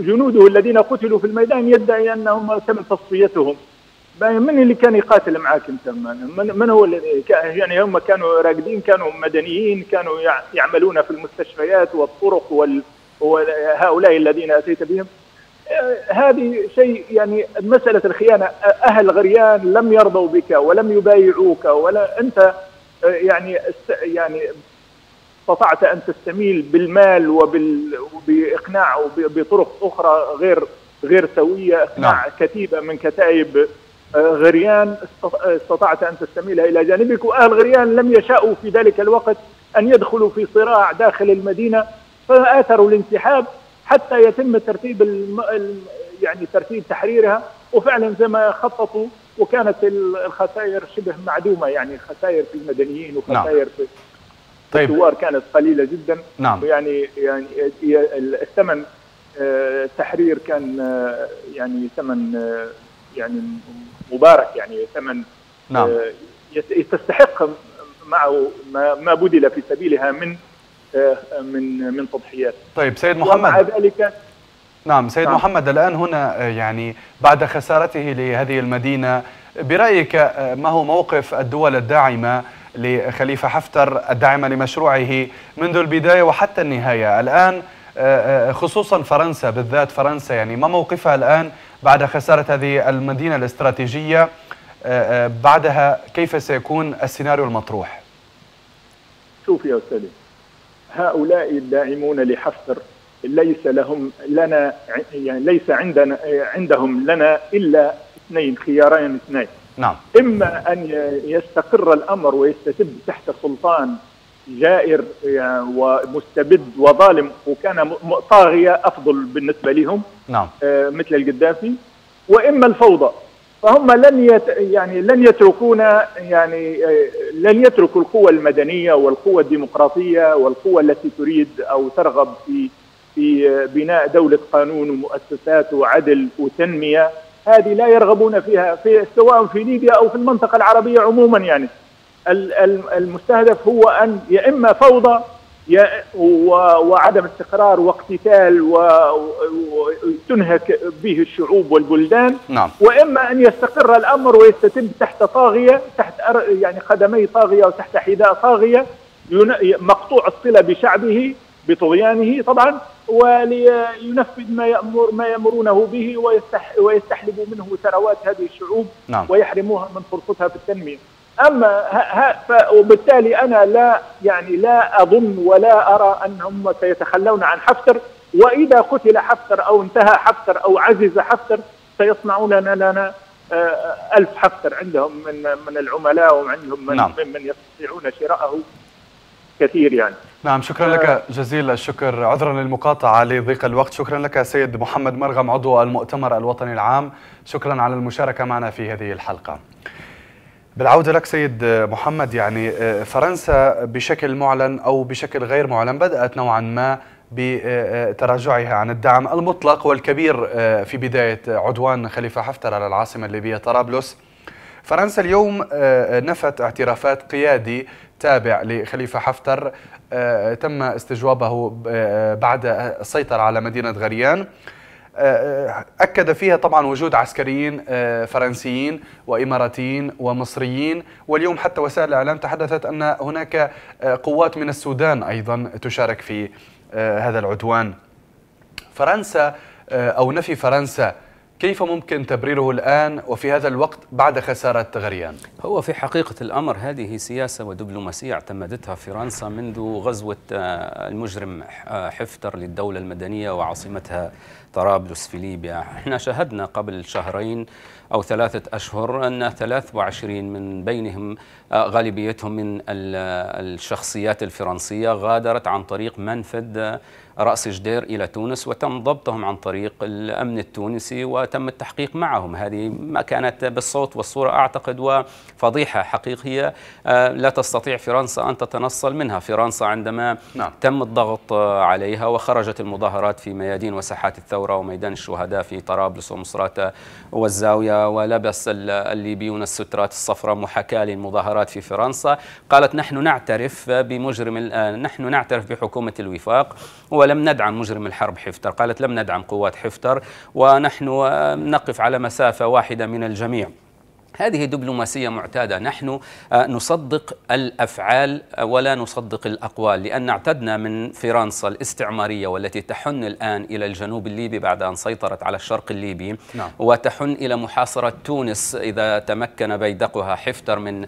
Speaker 5: جنوده الذين قتلوا في الميدان يدعي أنهم تم تصفيتهم. من اللي كان يقاتل معاك أنت؟ من, من هو الذي كا- يعني هم كانوا راقدين كانوا مدنيين كانوا يع- يعملون في المستشفيات والطرق وال وهؤلاء الذين أتيت بهم؟ آه، هذه شيء يعني مسألة الخيانة. أهل غريان لم يرضوا بك ولم يبايعوك ولا أنت آه، يعني يعني استطعت أن تستميل بالمال وبال وبإقناع وب- بطرق أخرى غير غير سوية. إقناع
Speaker 1: نعم.
Speaker 5: كتيبة من كتائب آه، غريان است- استطعت أن تستميلها إلى جانبك. وأهل غريان لم يشاءوا في ذلك الوقت أن يدخلوا في صراع داخل المدينة فآثروا الانسحاب. حتى يتم ترتيب الم... ال- يعني ترتيب تحريرها وفعلا زي ما خططوا وكانت ال- الخسائر شبه معدومة يعني خسائر في المدنيين وخسائر في
Speaker 1: طيب.
Speaker 5: الثوار كانت قليلة جدا.
Speaker 1: نعم.
Speaker 5: ويعني يعني ي- الثمن آه، التحرير كان آه، يعني ثمن آه، يعني مبارك يعني ثمن
Speaker 1: نعم.
Speaker 5: آه، تستحق معه ما بذل في سبيلها من آه، من من تضحيات.
Speaker 1: طيب سيد
Speaker 5: ومع
Speaker 1: محمد.
Speaker 5: ذلك
Speaker 1: نعم سيد
Speaker 5: نعم.
Speaker 1: محمد الآن هنا آه، يعني بعد خسارته لهذه المدينة برأيك آه، ما هو موقف الدول الداعمة لخليفة حفتر الداعمة لمشروعه منذ البداية وحتى النهاية؟ الآن آه، آه، خصوصا فرنسا بالذات فرنسا يعني ما موقفها الآن بعد خسارة هذه المدينة الاستراتيجية؟ آه، آه، بعدها كيف سيكون السيناريو المطروح؟
Speaker 5: شوف يا أستاذ هؤلاء الداعمون لحفتر ليس لهم لنا يعني ليس عندنا عندهم لنا إلا اثنين خيارين اثنين.
Speaker 1: نعم.
Speaker 5: إما أن يستقر الأمر ويستتب تحت سلطان جائر يعني ومستبد وظالم وكان طاغية أفضل بالنسبة لهم
Speaker 1: نعم.
Speaker 5: مثل القدافي وإما الفوضى. فهم لن يت يعني لن يتركونا يعني لن يتركوا القوى المدنية والقوى الديمقراطية والقوى التي تريد أو ترغب في في بناء دولة قانون ومؤسسات وعدل وتنمية. هذه لا يرغبون فيها في سواء في ليبيا أو في المنطقة العربية عموما يعني. المستهدف هو أن يا إما فوضى وعدم استقرار واقتتال وتنهك به الشعوب والبلدان
Speaker 1: نعم.
Speaker 5: وإما أن يستقر الأمر ويستتب تحت طاغية تحت يعني قدمي طاغية وتحت حذاء طاغية مقطوع الصلة بشعبه بطغيانه طبعا ولينفذ ما يأمر ما يأمرونه به ويستح ويستحلبوا منه ثروات هذه الشعوب
Speaker 1: نعم.
Speaker 5: ويحرموها من فرصتها في التنمية. أما وبالتالي أنا لا يعني لا أظن ولا أرى أنهم سيتخلون عن حفتر وإذا قتل حفتر أو انتهى حفتر أو عزز حفتر سيصنعون لنا ألف حفتر عندهم من من العملاء وعندهم من,
Speaker 1: نعم.
Speaker 5: من يستطيعون شراءه كثير يعني.
Speaker 1: نعم شكرا لك جزيل الشكر. عذرا للمقاطعة لضيق الوقت. شكرا لك سيد محمد مرغم عضو المؤتمر الوطني العام. شكرا على المشاركة معنا في هذه الحلقة. بالعودة لك سيد محمد يعني فرنسا بشكل معلن أو بشكل غير معلن بدأت نوعا ما بتراجعها عن الدعم المطلق والكبير في بداية عدوان خليفة حفتر على العاصمة الليبية طرابلس. فرنسا اليوم نفت اعترافات قيادي تابع لخليفة حفتر تم استجوابه بعد السيطرة على مدينة غريان. أكد فيها طبعا وجود عسكريين فرنسيين وإماراتيين ومصريين. واليوم حتى وسائل الإعلام تحدثت أن هناك قوات من السودان أيضا تشارك في هذا العدوان. فرنسا أو نفي فرنسا كيف ممكن تبريره الآن وفي هذا الوقت بعد خسارة غريان؟
Speaker 3: هو في حقيقة الأمر هذه سياسة ودبلوماسية اعتمدتها فرنسا منذ غزوة المجرم حفتر للدولة المدنية وعاصمتها طرابلس في ليبيا إحنا شهدنا قبل شهرين أو ثلاثة أشهر أن 23 من بينهم غالبيتهم من الشخصيات الفرنسية غادرت عن طريق منفذ رأس جدير إلى تونس وتم ضبطهم عن طريق الأمن التونسي وتم التحقيق معهم. هذه ما كانت بالصوت والصورة أعتقد وفضيحة حقيقية. لا تستطيع فرنسا أن تتنصل منها. فرنسا عندما
Speaker 1: نعم.
Speaker 3: تم الضغط عليها وخرجت المظاهرات في ميادين وساحات الثورة وميدان الشهداء في طرابلس ومصراتة والزاوية ولبس الليبيون السترات الصفراء محاكاة للمظاهرات في فرنسا. قالت نحن نعترف بمجرم الآن نحن نعترف بحكومة الوفاق ولم ندعم مجرم الحرب حفتر قالت لم ندعم قوات حفتر ونحن نقف على مسافة واحدة من الجميع. هذه دبلوماسية معتادة. نحن نصدق الأفعال ولا نصدق الأقوال. لأن اعتدنا من فرنسا الاستعمارية والتي تحن الآن إلى الجنوب الليبي بعد أن سيطرت على الشرق الليبي.
Speaker 1: نعم.
Speaker 3: وتحن إلى محاصرة تونس إذا تمكن بيدقها حفتر من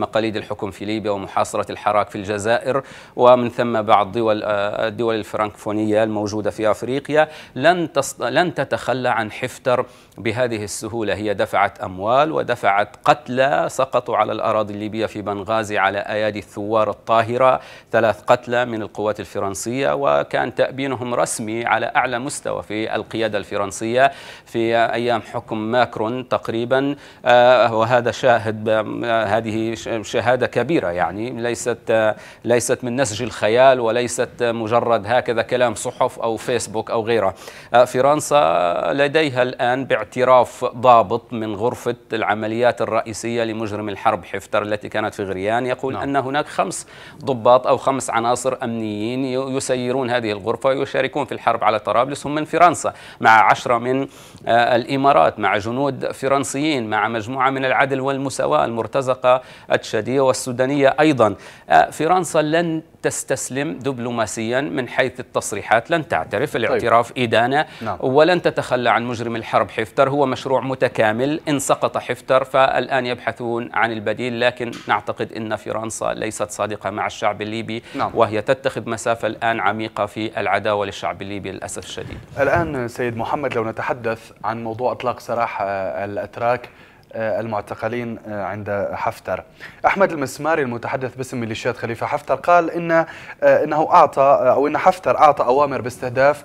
Speaker 3: مقاليد الحكم في ليبيا ومحاصرة الحراك في الجزائر. ومن ثم بعض دول الدول الفرنكفونية الموجودة في أفريقيا. لن, لن تتخلى عن حفتر بهذه السهولة. هي دفعت أموال ودفعت قتلى سقطوا على الأراضي الليبية في بنغازي على أيادي الثوار الطاهرة. ثلاث قتلى من القوات الفرنسية وكان تأبينهم رسمي على أعلى مستوى في القيادة الفرنسية في أيام حكم ماكرون تقريبا. وهذا شاهد هذه شهادة كبيرة يعني ليست ليست من نسج الخيال وليست مجرد هكذا كلام صحف أو فيسبوك أو غيره. فرنسا لديها الآن باعتراف ضابط من غرفة العمليات الرئيسية لمجرم الحرب حفتر التي كانت في غريان يقول
Speaker 1: نعم.
Speaker 3: أن هناك خمس ضباط أو خمس عناصر أمنيين يسيرون هذه الغرفة ويشاركون في الحرب على طرابلس هم من فرنسا مع عشرة من الإمارات مع جنود فرنسيين مع مجموعة من العدل والمساواة المرتزقة التشادية والسودانية أيضا فرنسا لن تستسلم دبلوماسيا من حيث التصريحات لن تعترف الاعتراف طيب. إدانة
Speaker 1: نعم.
Speaker 3: ولن تتخلى عن مجرم الحرب حفتر هو مشروع متكامل إن سقط حفتر فالآن يبحثون عن البديل لكن نعتقد أن فرنسا ليست صادقة مع الشعب الليبي
Speaker 1: نعم.
Speaker 3: وهي تتخذ مسافة الآن عميقة في العداوة للشعب الليبي للأسف الشديد
Speaker 1: الآن سيد محمد لو نتحدث عن موضوع إطلاق سراح الأتراك المعتقلين عند حفتر. أحمد المسماري المتحدث باسم ميليشيات خليفة حفتر قال إن إنه أعطى أو إن حفتر أعطى أوامر باستهداف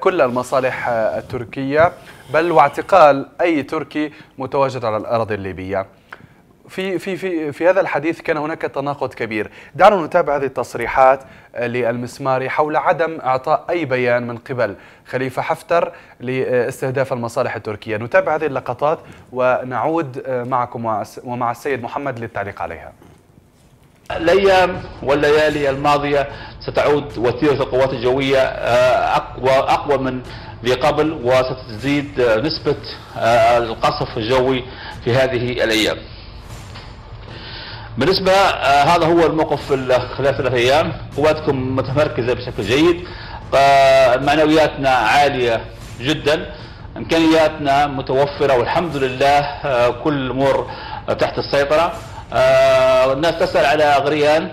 Speaker 1: كل المصالح التركية بل واعتقال أي تركي متواجد على الأراضي الليبية. في في في في هذا الحديث كان هناك تناقض كبير، دعنا نتابع هذه التصريحات للمسماري حول عدم إعطاء أي بيان من قبل خليفة حفتر لاستهداف المصالح التركية، نتابع هذه اللقطات ونعود معكم ومع السيد محمد للتعليق عليها.
Speaker 6: الأيام والليالي الماضية ستعود وتيره القوات الجوية اقوى اقوى من قبل وستزيد نسبة القصف الجوي في هذه الأيام. بالنسبة آه هذا هو الموقف خلال ثلاث أيام. قواتكم متمركزة بشكل جيد. آه معنوياتنا عالية جدا. إمكانياتنا متوفرة والحمد لله آه كل الأمور تحت السيطرة. الناس تسأل على غريان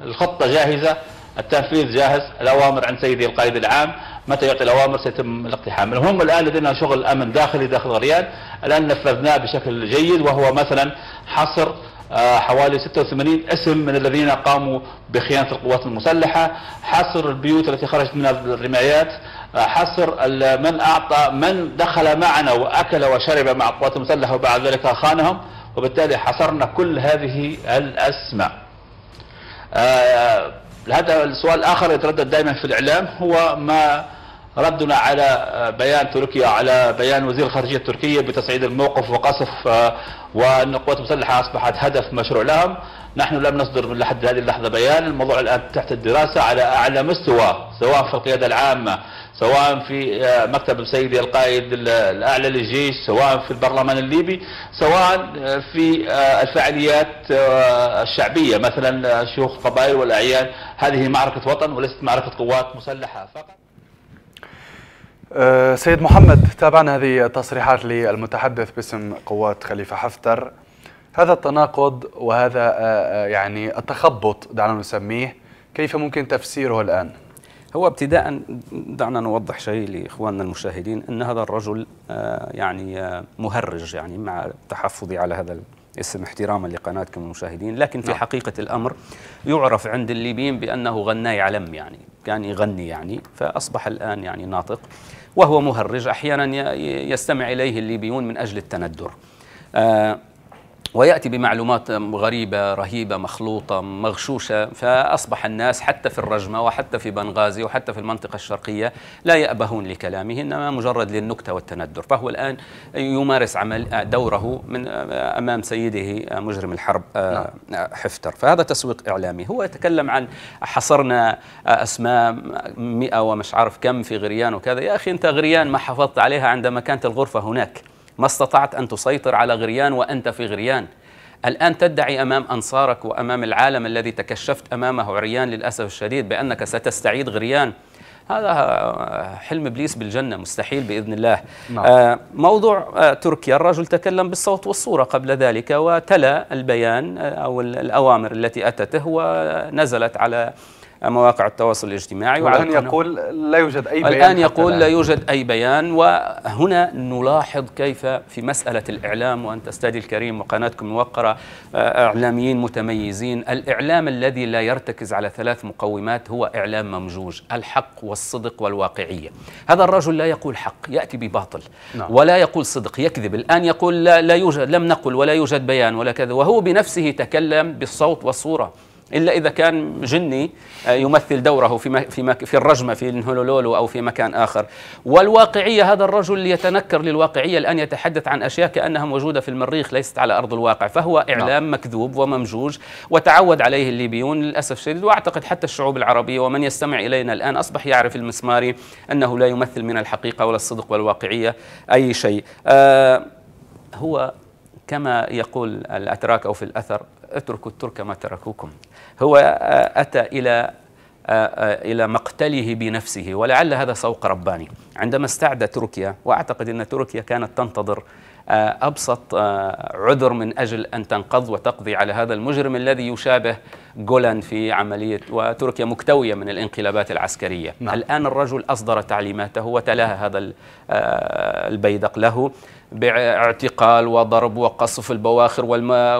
Speaker 6: الخطة جاهزة التنفيذ جاهز الأوامر عند سيدي القائد العام. متى يعطي الأوامر؟ سيتم الاقتحام. المهم الآن لدينا شغل أمن داخلي داخل غريان الآن نفذناه بشكل جيد وهو مثلا حصر حوالي 86 اسم من الذين قاموا بخيانة القوات المسلحة حصر البيوت التي خرجت من الرمايات حصر من أعطى من دخل معنا وأكل وشرب مع القوات المسلحة وبعد ذلك خانهم وبالتالي حصرنا كل هذه الأسماء. هذا السؤال الآخر يتردد دائما في الإعلام هو ما ردنا على بيان تركيا على بيان وزير الخارجية التركية بتصعيد الموقف وقصف وأن القوات المسلحة أصبحت هدف مشروع لهم، نحن لم نصدر من لحد هذه اللحظة بيان، الموضوع الآن تحت الدراسة على أعلى مستوى سواء في القيادة العامة، سواء في مكتب سيدي القائد الأعلى للجيش، سواء في البرلمان الليبي، سواء في الفعاليات الشعبية مثلا شيوخ القبائل والأعيان، هذه معركة وطن وليست معركة قوات مسلحة فقط.
Speaker 1: سيد محمد تابعنا هذه التصريحات للمتحدث باسم قوات خليفة حفتر. هذا التناقض وهذا يعني التخبط دعنا نسميه كيف ممكن تفسيره الآن؟
Speaker 3: هو ابتداء دعنا نوضح شيء لإخواننا المشاهدين إن هذا الرجل يعني مهرج يعني مع تحفظي على هذا الاسم احتراما لقناتكم المشاهدين. لكن في حقيقة الأمر يعرف عند الليبيين بأنه غناي علم يعني. كان يغني يعني فأصبح الآن يعني ناطق وهو مهرج. أحيانا يستمع إليه الليبيون من أجل التندر. آه ويأتي بمعلومات غريبة رهيبة مخلوطة مغشوشة فأصبح الناس حتى في الرجمة وحتى في بنغازي وحتى في المنطقة الشرقية لا يأبهون لكلامه إنما مجرد للنكتة والتندر. فهو الآن يمارس عمل دوره من أمام سيده مجرم الحرب حفتر. فهذا تسويق إعلامي. هو يتكلم عن حصرنا أسماء 100 ومش عارف كم في غريان وكذا. يا أخي أنت غريان ما حافظت عليها عندما كانت الغرفة هناك. ما استطعت أن تسيطر على غريان وأنت في غريان. الآن تدعي أمام أنصارك وأمام العالم الذي تكشفت أمامه عريان للأسف الشديد بأنك ستستعيد غريان. هذا حلم إبليس بالجنة مستحيل بإذن الله. نعم. آه موضوع آه تركيا الرجل تكلم بالصوت والصورة قبل ذلك وتلا البيان أو الأوامر التي أتته ونزلت على مواقع التواصل الاجتماعي
Speaker 1: والآن يقول لا يوجد أي بيان
Speaker 3: الآن يقول لا يوجد أي بيان وهنا نلاحظ كيف في مسألة الإعلام وأنت أستاذي الكريم وقناتكم موقرة إعلاميين متميزين. الإعلام الذي لا يرتكز على ثلاث مقومات هو إعلام ممجوج الحق والصدق والواقعية. هذا الرجل لا يقول حق يأتي بباطل نعم. ولا يقول صدق يكذب. الآن يقول لا, لا يوجد لم نقل ولا يوجد بيان ولا كذا وهو بنفسه تكلم بالصوت والصورة. إلا إذا كان جني يمثل دوره في في في الرجمة في الهولولولو أو في مكان آخر. والواقعية هذا الرجل يتنكر للواقعية الآن يتحدث عن أشياء كأنها موجودة في المريخ ليست على أرض الواقع. فهو إعلام نعم. مكذوب وممجوج وتعود عليه الليبيون للأسف الشديد. وأعتقد حتى الشعوب العربية ومن يستمع إلينا الآن أصبح يعرف المسماري أنه لا يمثل من الحقيقة ولا الصدق والواقعية أي شيء. آه هو كما يقول الأتراك أو في الأثر اتركوا الترك ما تركوكم. هو أتى إلى إلى مقتله بنفسه ولعل هذا سوق رباني. عندما استعدى تركيا وأعتقد إن تركيا كانت تنتظر أبسط عذر من أجل أن تنقض وتقضي على هذا المجرم الذي يشابه جولان في عملية وتركيا مكتوية من الانقلابات العسكرية. نعم. الآن الرجل أصدر تعليماته وتلاها هذا البيدق له. باعتقال وضرب وقصف البواخر والما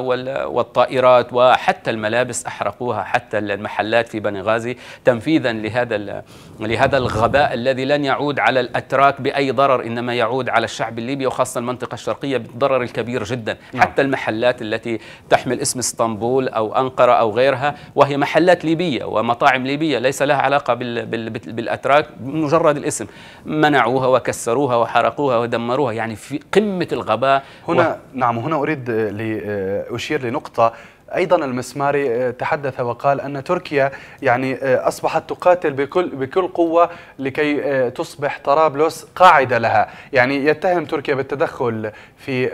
Speaker 3: والطائرات وحتى الملابس أحرقوها حتى المحلات في بني غازي تنفيذا لهذا لهذا الغباء الذي لن يعود على الأتراك بأي ضرر إنما يعود على الشعب الليبي وخاصة المنطقة الشرقية بالضرر الكبير جدا. نعم. حتى المحلات التي تحمل اسم اسطنبول أو أنقرة أو غيرها وهي محلات ليبية ومطاعم ليبية ليس لها علاقة بال بال بالأتراك مجرد الاسم. منعوها وكسروها وحرقوها ودمروها. يعني في قمة الغباء
Speaker 1: هنا و... نعم هنا أريد لأشير لنقطة. أيضا المسماري تحدث وقال أن تركيا يعني أصبحت تقاتل بكل بكل قوة لكي تصبح طرابلس قاعدة لها، يعني يتهم تركيا بالتدخل في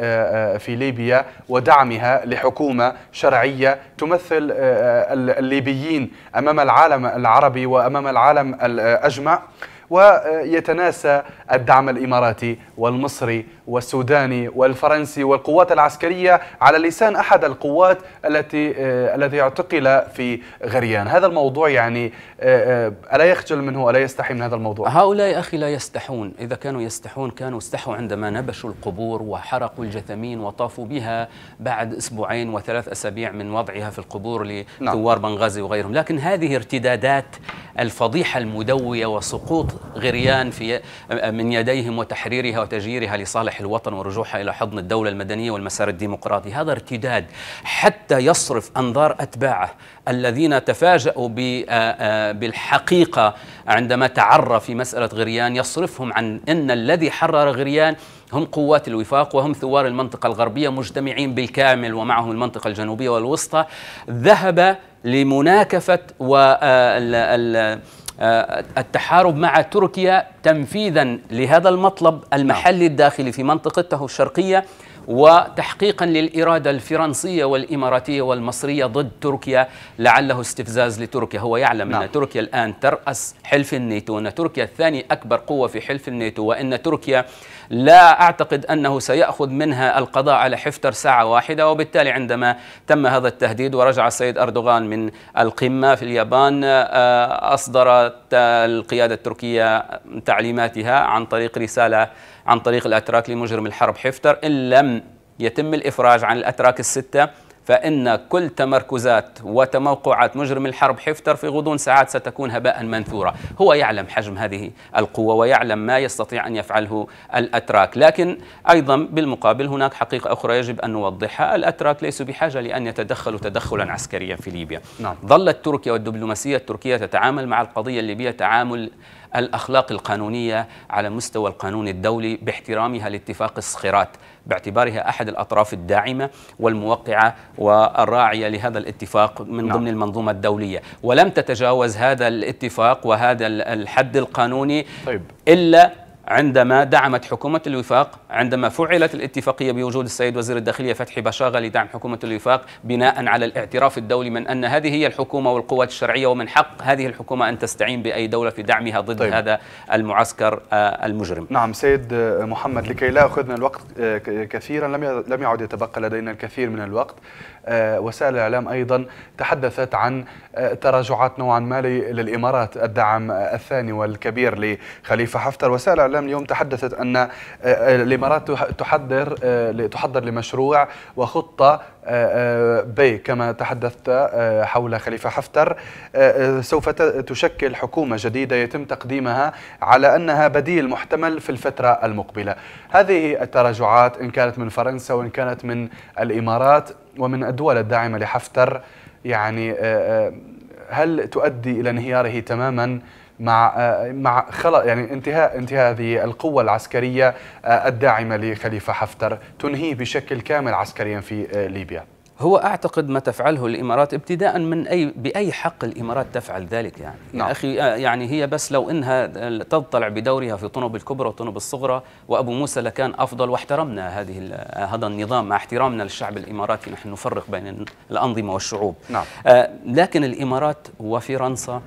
Speaker 1: في ليبيا ودعمها لحكومة شرعية تمثل الليبيين أمام العالم العربي وأمام العالم الاجمع ويتناسى الدعم الإماراتي والمصري والسوداني والفرنسي والقوات العسكرية على لسان أحد القوات التي الذي اعتقل في غريان، هذا الموضوع يعني ألا يخجل منه الا يستحي من هذا الموضوع؟
Speaker 3: هؤلاء أخي لا يستحون، إذا كانوا يستحون كانوا استحوا عندما نبشوا القبور وحرقوا الجثمين وطافوا بها بعد أسبوعين وثلاث أسابيع من وضعها في القبور لثوار نعم. بنغازي وغيرهم، لكن هذه ارتدادات الفضيحة المدوية وسقوط غريان في من يديهم وتحريرها وتجييرها لصالح الوطن ورجوعها إلى حضن الدولة المدنية والمسار الديمقراطي، هذا ارتداد حتى يصرف أنظار أتباعه الذين تفاجؤوا بالحقيقة عندما تعرى في مسألة غريان. يصرفهم عن إن الذي حرر غريان هم قوات الوفاق وهم ثوار المنطقة الغربية مجتمعين بالكامل ومعهم المنطقة الجنوبية والوسطى. ذهب لمناكفة التحارب مع تركيا تنفيذا لهذا المطلب المحلي الداخلي في منطقته الشرقية وتحقيقا للإرادة الفرنسية والإماراتية والمصرية ضد تركيا لعله استفزاز لتركيا هو يعلم نعم. ان تركيا الآن ترأس حلف الناتو أن تركيا الثاني أكبر قوة في حلف الناتو وأن تركيا لا أعتقد أنه سيأخذ منها القضاء على حفتر ساعة واحدة وبالتالي عندما تم هذا التهديد ورجع السيد أردوغان من القمة في اليابان أصدرت القيادة التركية تعليماتها عن طريق رسالة عن طريق الأتراك لمجرم الحرب حفتر إن لم يتم الإفراج عن الأتراك الستة فإن كل تمركزات وتموقعات مجرم الحرب حفتر في غضون ساعات ستكون هباء منثورا. هو يعلم حجم هذه القوة ويعلم ما يستطيع أن يفعله الأتراك. لكن أيضا بالمقابل هناك حقيقة أخرى يجب أن نوضحها. الأتراك ليسوا بحاجة لأن يتدخلوا تدخلا عسكريا في ليبيا. نعم. ظلت تركيا والدبلوماسية التركية تتعامل مع القضية الليبية تعامل الأخلاق القانونية على مستوى القانون الدولي باحترامها لاتفاق الصخيرات باعتبارها أحد الأطراف الداعمة والموقعة والراعية لهذا الاتفاق من نعم. ضمن المنظومة الدولية ولم تتجاوز هذا الاتفاق وهذا الحد القانوني طيب. إلا عندما دعمت حكومة الوفاق عندما فعلت الاتفاقية بوجود السيد وزير الداخلية فتحي بشاغة لدعم حكومة الوفاق بناء على الاعتراف الدولي من أن هذه هي الحكومة والقوات الشرعية ومن حق هذه الحكومة أن تستعين بأي دولة في دعمها ضد طيب. هذا المعسكر المجرم
Speaker 1: نعم سيد محمد لكي لا أخذنا الوقت كثيرا لم لم يعد يتبقى لدينا الكثير من الوقت وسائل الإعلام أيضا تحدثت عن تراجعات نوعا ما للإمارات الدعم الثاني والكبير لخليفة حفتر. وسائل الإعلام اليوم تحدثت أن الإمارات تحضر تحضر لمشروع وخطة بي كما تحدثت حول خليفة حفتر. سوف تشكل حكومة جديدة يتم تقديمها على أنها بديل محتمل في الفترة المقبلة. هذه التراجعات إن كانت من فرنسا وإن كانت من الإمارات ومن الدول الداعمة لحفتر يعني هل تؤدي إلى انهياره تماما مع مع خلق يعني انتهاء انتهاء هذه القوة العسكرية الداعمة لخليفة حفتر تنهيه بشكل كامل عسكريا في ليبيا؟
Speaker 3: هو أعتقد ما تفعله الإمارات ابتداء من اي بأي حق الإمارات تفعل ذلك يعني نعم. يا أخي يعني هي بس لو إنها تطلع بدورها في طنب الكبرى وطنب الصغرى وأبو موسى لكان أفضل واحترمنا هذه هذا النظام مع احترامنا للشعب الإماراتي نحن نفرق بين الأنظمة والشعوب
Speaker 1: نعم.
Speaker 3: آه لكن الإمارات وفرنسا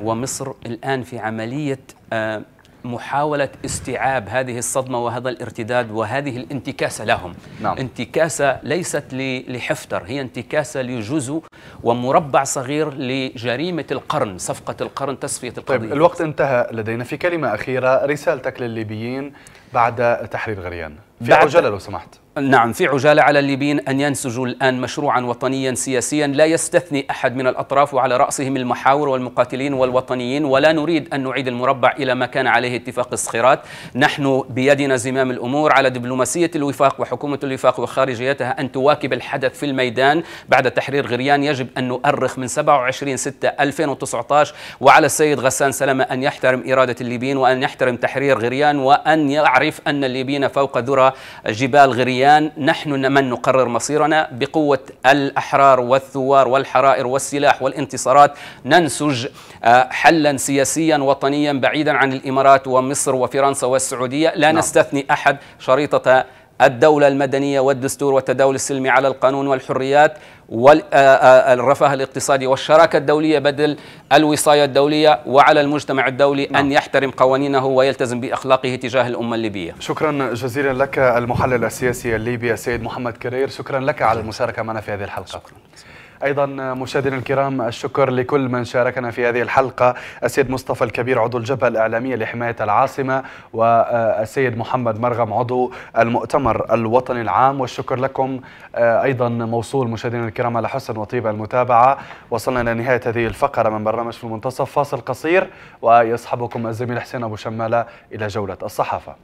Speaker 3: ومصر الآن في عملية آه محاولة استيعاب هذه الصدمة وهذا الارتداد وهذه الانتكاسة لهم.
Speaker 1: نعم.
Speaker 3: انتكاسة ليست لحفتر هي انتكاسة لجزء ومربع صغير لجريمة القرن صفقة القرن تصفية القضية.
Speaker 1: طيب الوقت انتهى. لدينا في كلمة أخيرة رسالتك للليبيين. بعد تحرير غريان. في عجالة لو سمحت.
Speaker 3: نعم في عجالة على الليبيين أن ينسجوا الآن مشروعا وطنيا سياسيا. لا يستثني أحد من الأطراف وعلى رأسهم المحاور والمقاتلين والوطنيين ولا نريد أن نعيد المربع إلى ما كان عليه اتفاق الصخيرات. نحن بيدنا زمام الأمور على دبلوماسية الوفاق وحكومة الوفاق وخارجيتها أن تواكب الحدث في الميدان. بعد تحرير غريان يجب أن نؤرخ من 27 6 2019 وعلى السيد غسان سلامة أن يحترم إرادة الليبيين وأن يحترم تحرير غريان وأن يعرف أن الليبيين فوق ذرى جبال غريان. نحن من نقرر مصيرنا؟ بقوة الأحرار والثوار والحرائر والسلاح والانتصارات. ننسج آه، حلا سياسيا وطنيا بعيدا عن الإمارات ومصر وفرنسا والسعودية. لا نعم. نستثني أحد شريطة الدولة المدنية والدستور والتداول السلمي على القانون والحريات والرفاه الاقتصادي والشراكة الدولية بدل الوصاية الدولية وعلى المجتمع الدولي نعم. أن يحترم قوانينه ويلتزم بأخلاقه تجاه الأمة الليبية
Speaker 1: شكرا جزيلا لك المحلل السياسي الليبي السيد محمد كرير شكرا لك على المشاركة معنا في هذه الحلقة شكرا. أيضا مشاهدينا الكرام الشكر لكل من شاركنا في هذه الحلقة. السيد مصطفى الكبير عضو الجبهة الإعلامية لحماية العاصمة والسيد محمد مرغم عضو المؤتمر الوطني العام. والشكر لكم أيضا موصول مشاهدينا الكرام على حسن وطيب المتابعة. وصلنا إلى نهاية هذه الفقرة من برنامج في المنتصف فاصل قصير ويصحبكم الزميل حسين أبو شمالة إلى جولة الصحافة.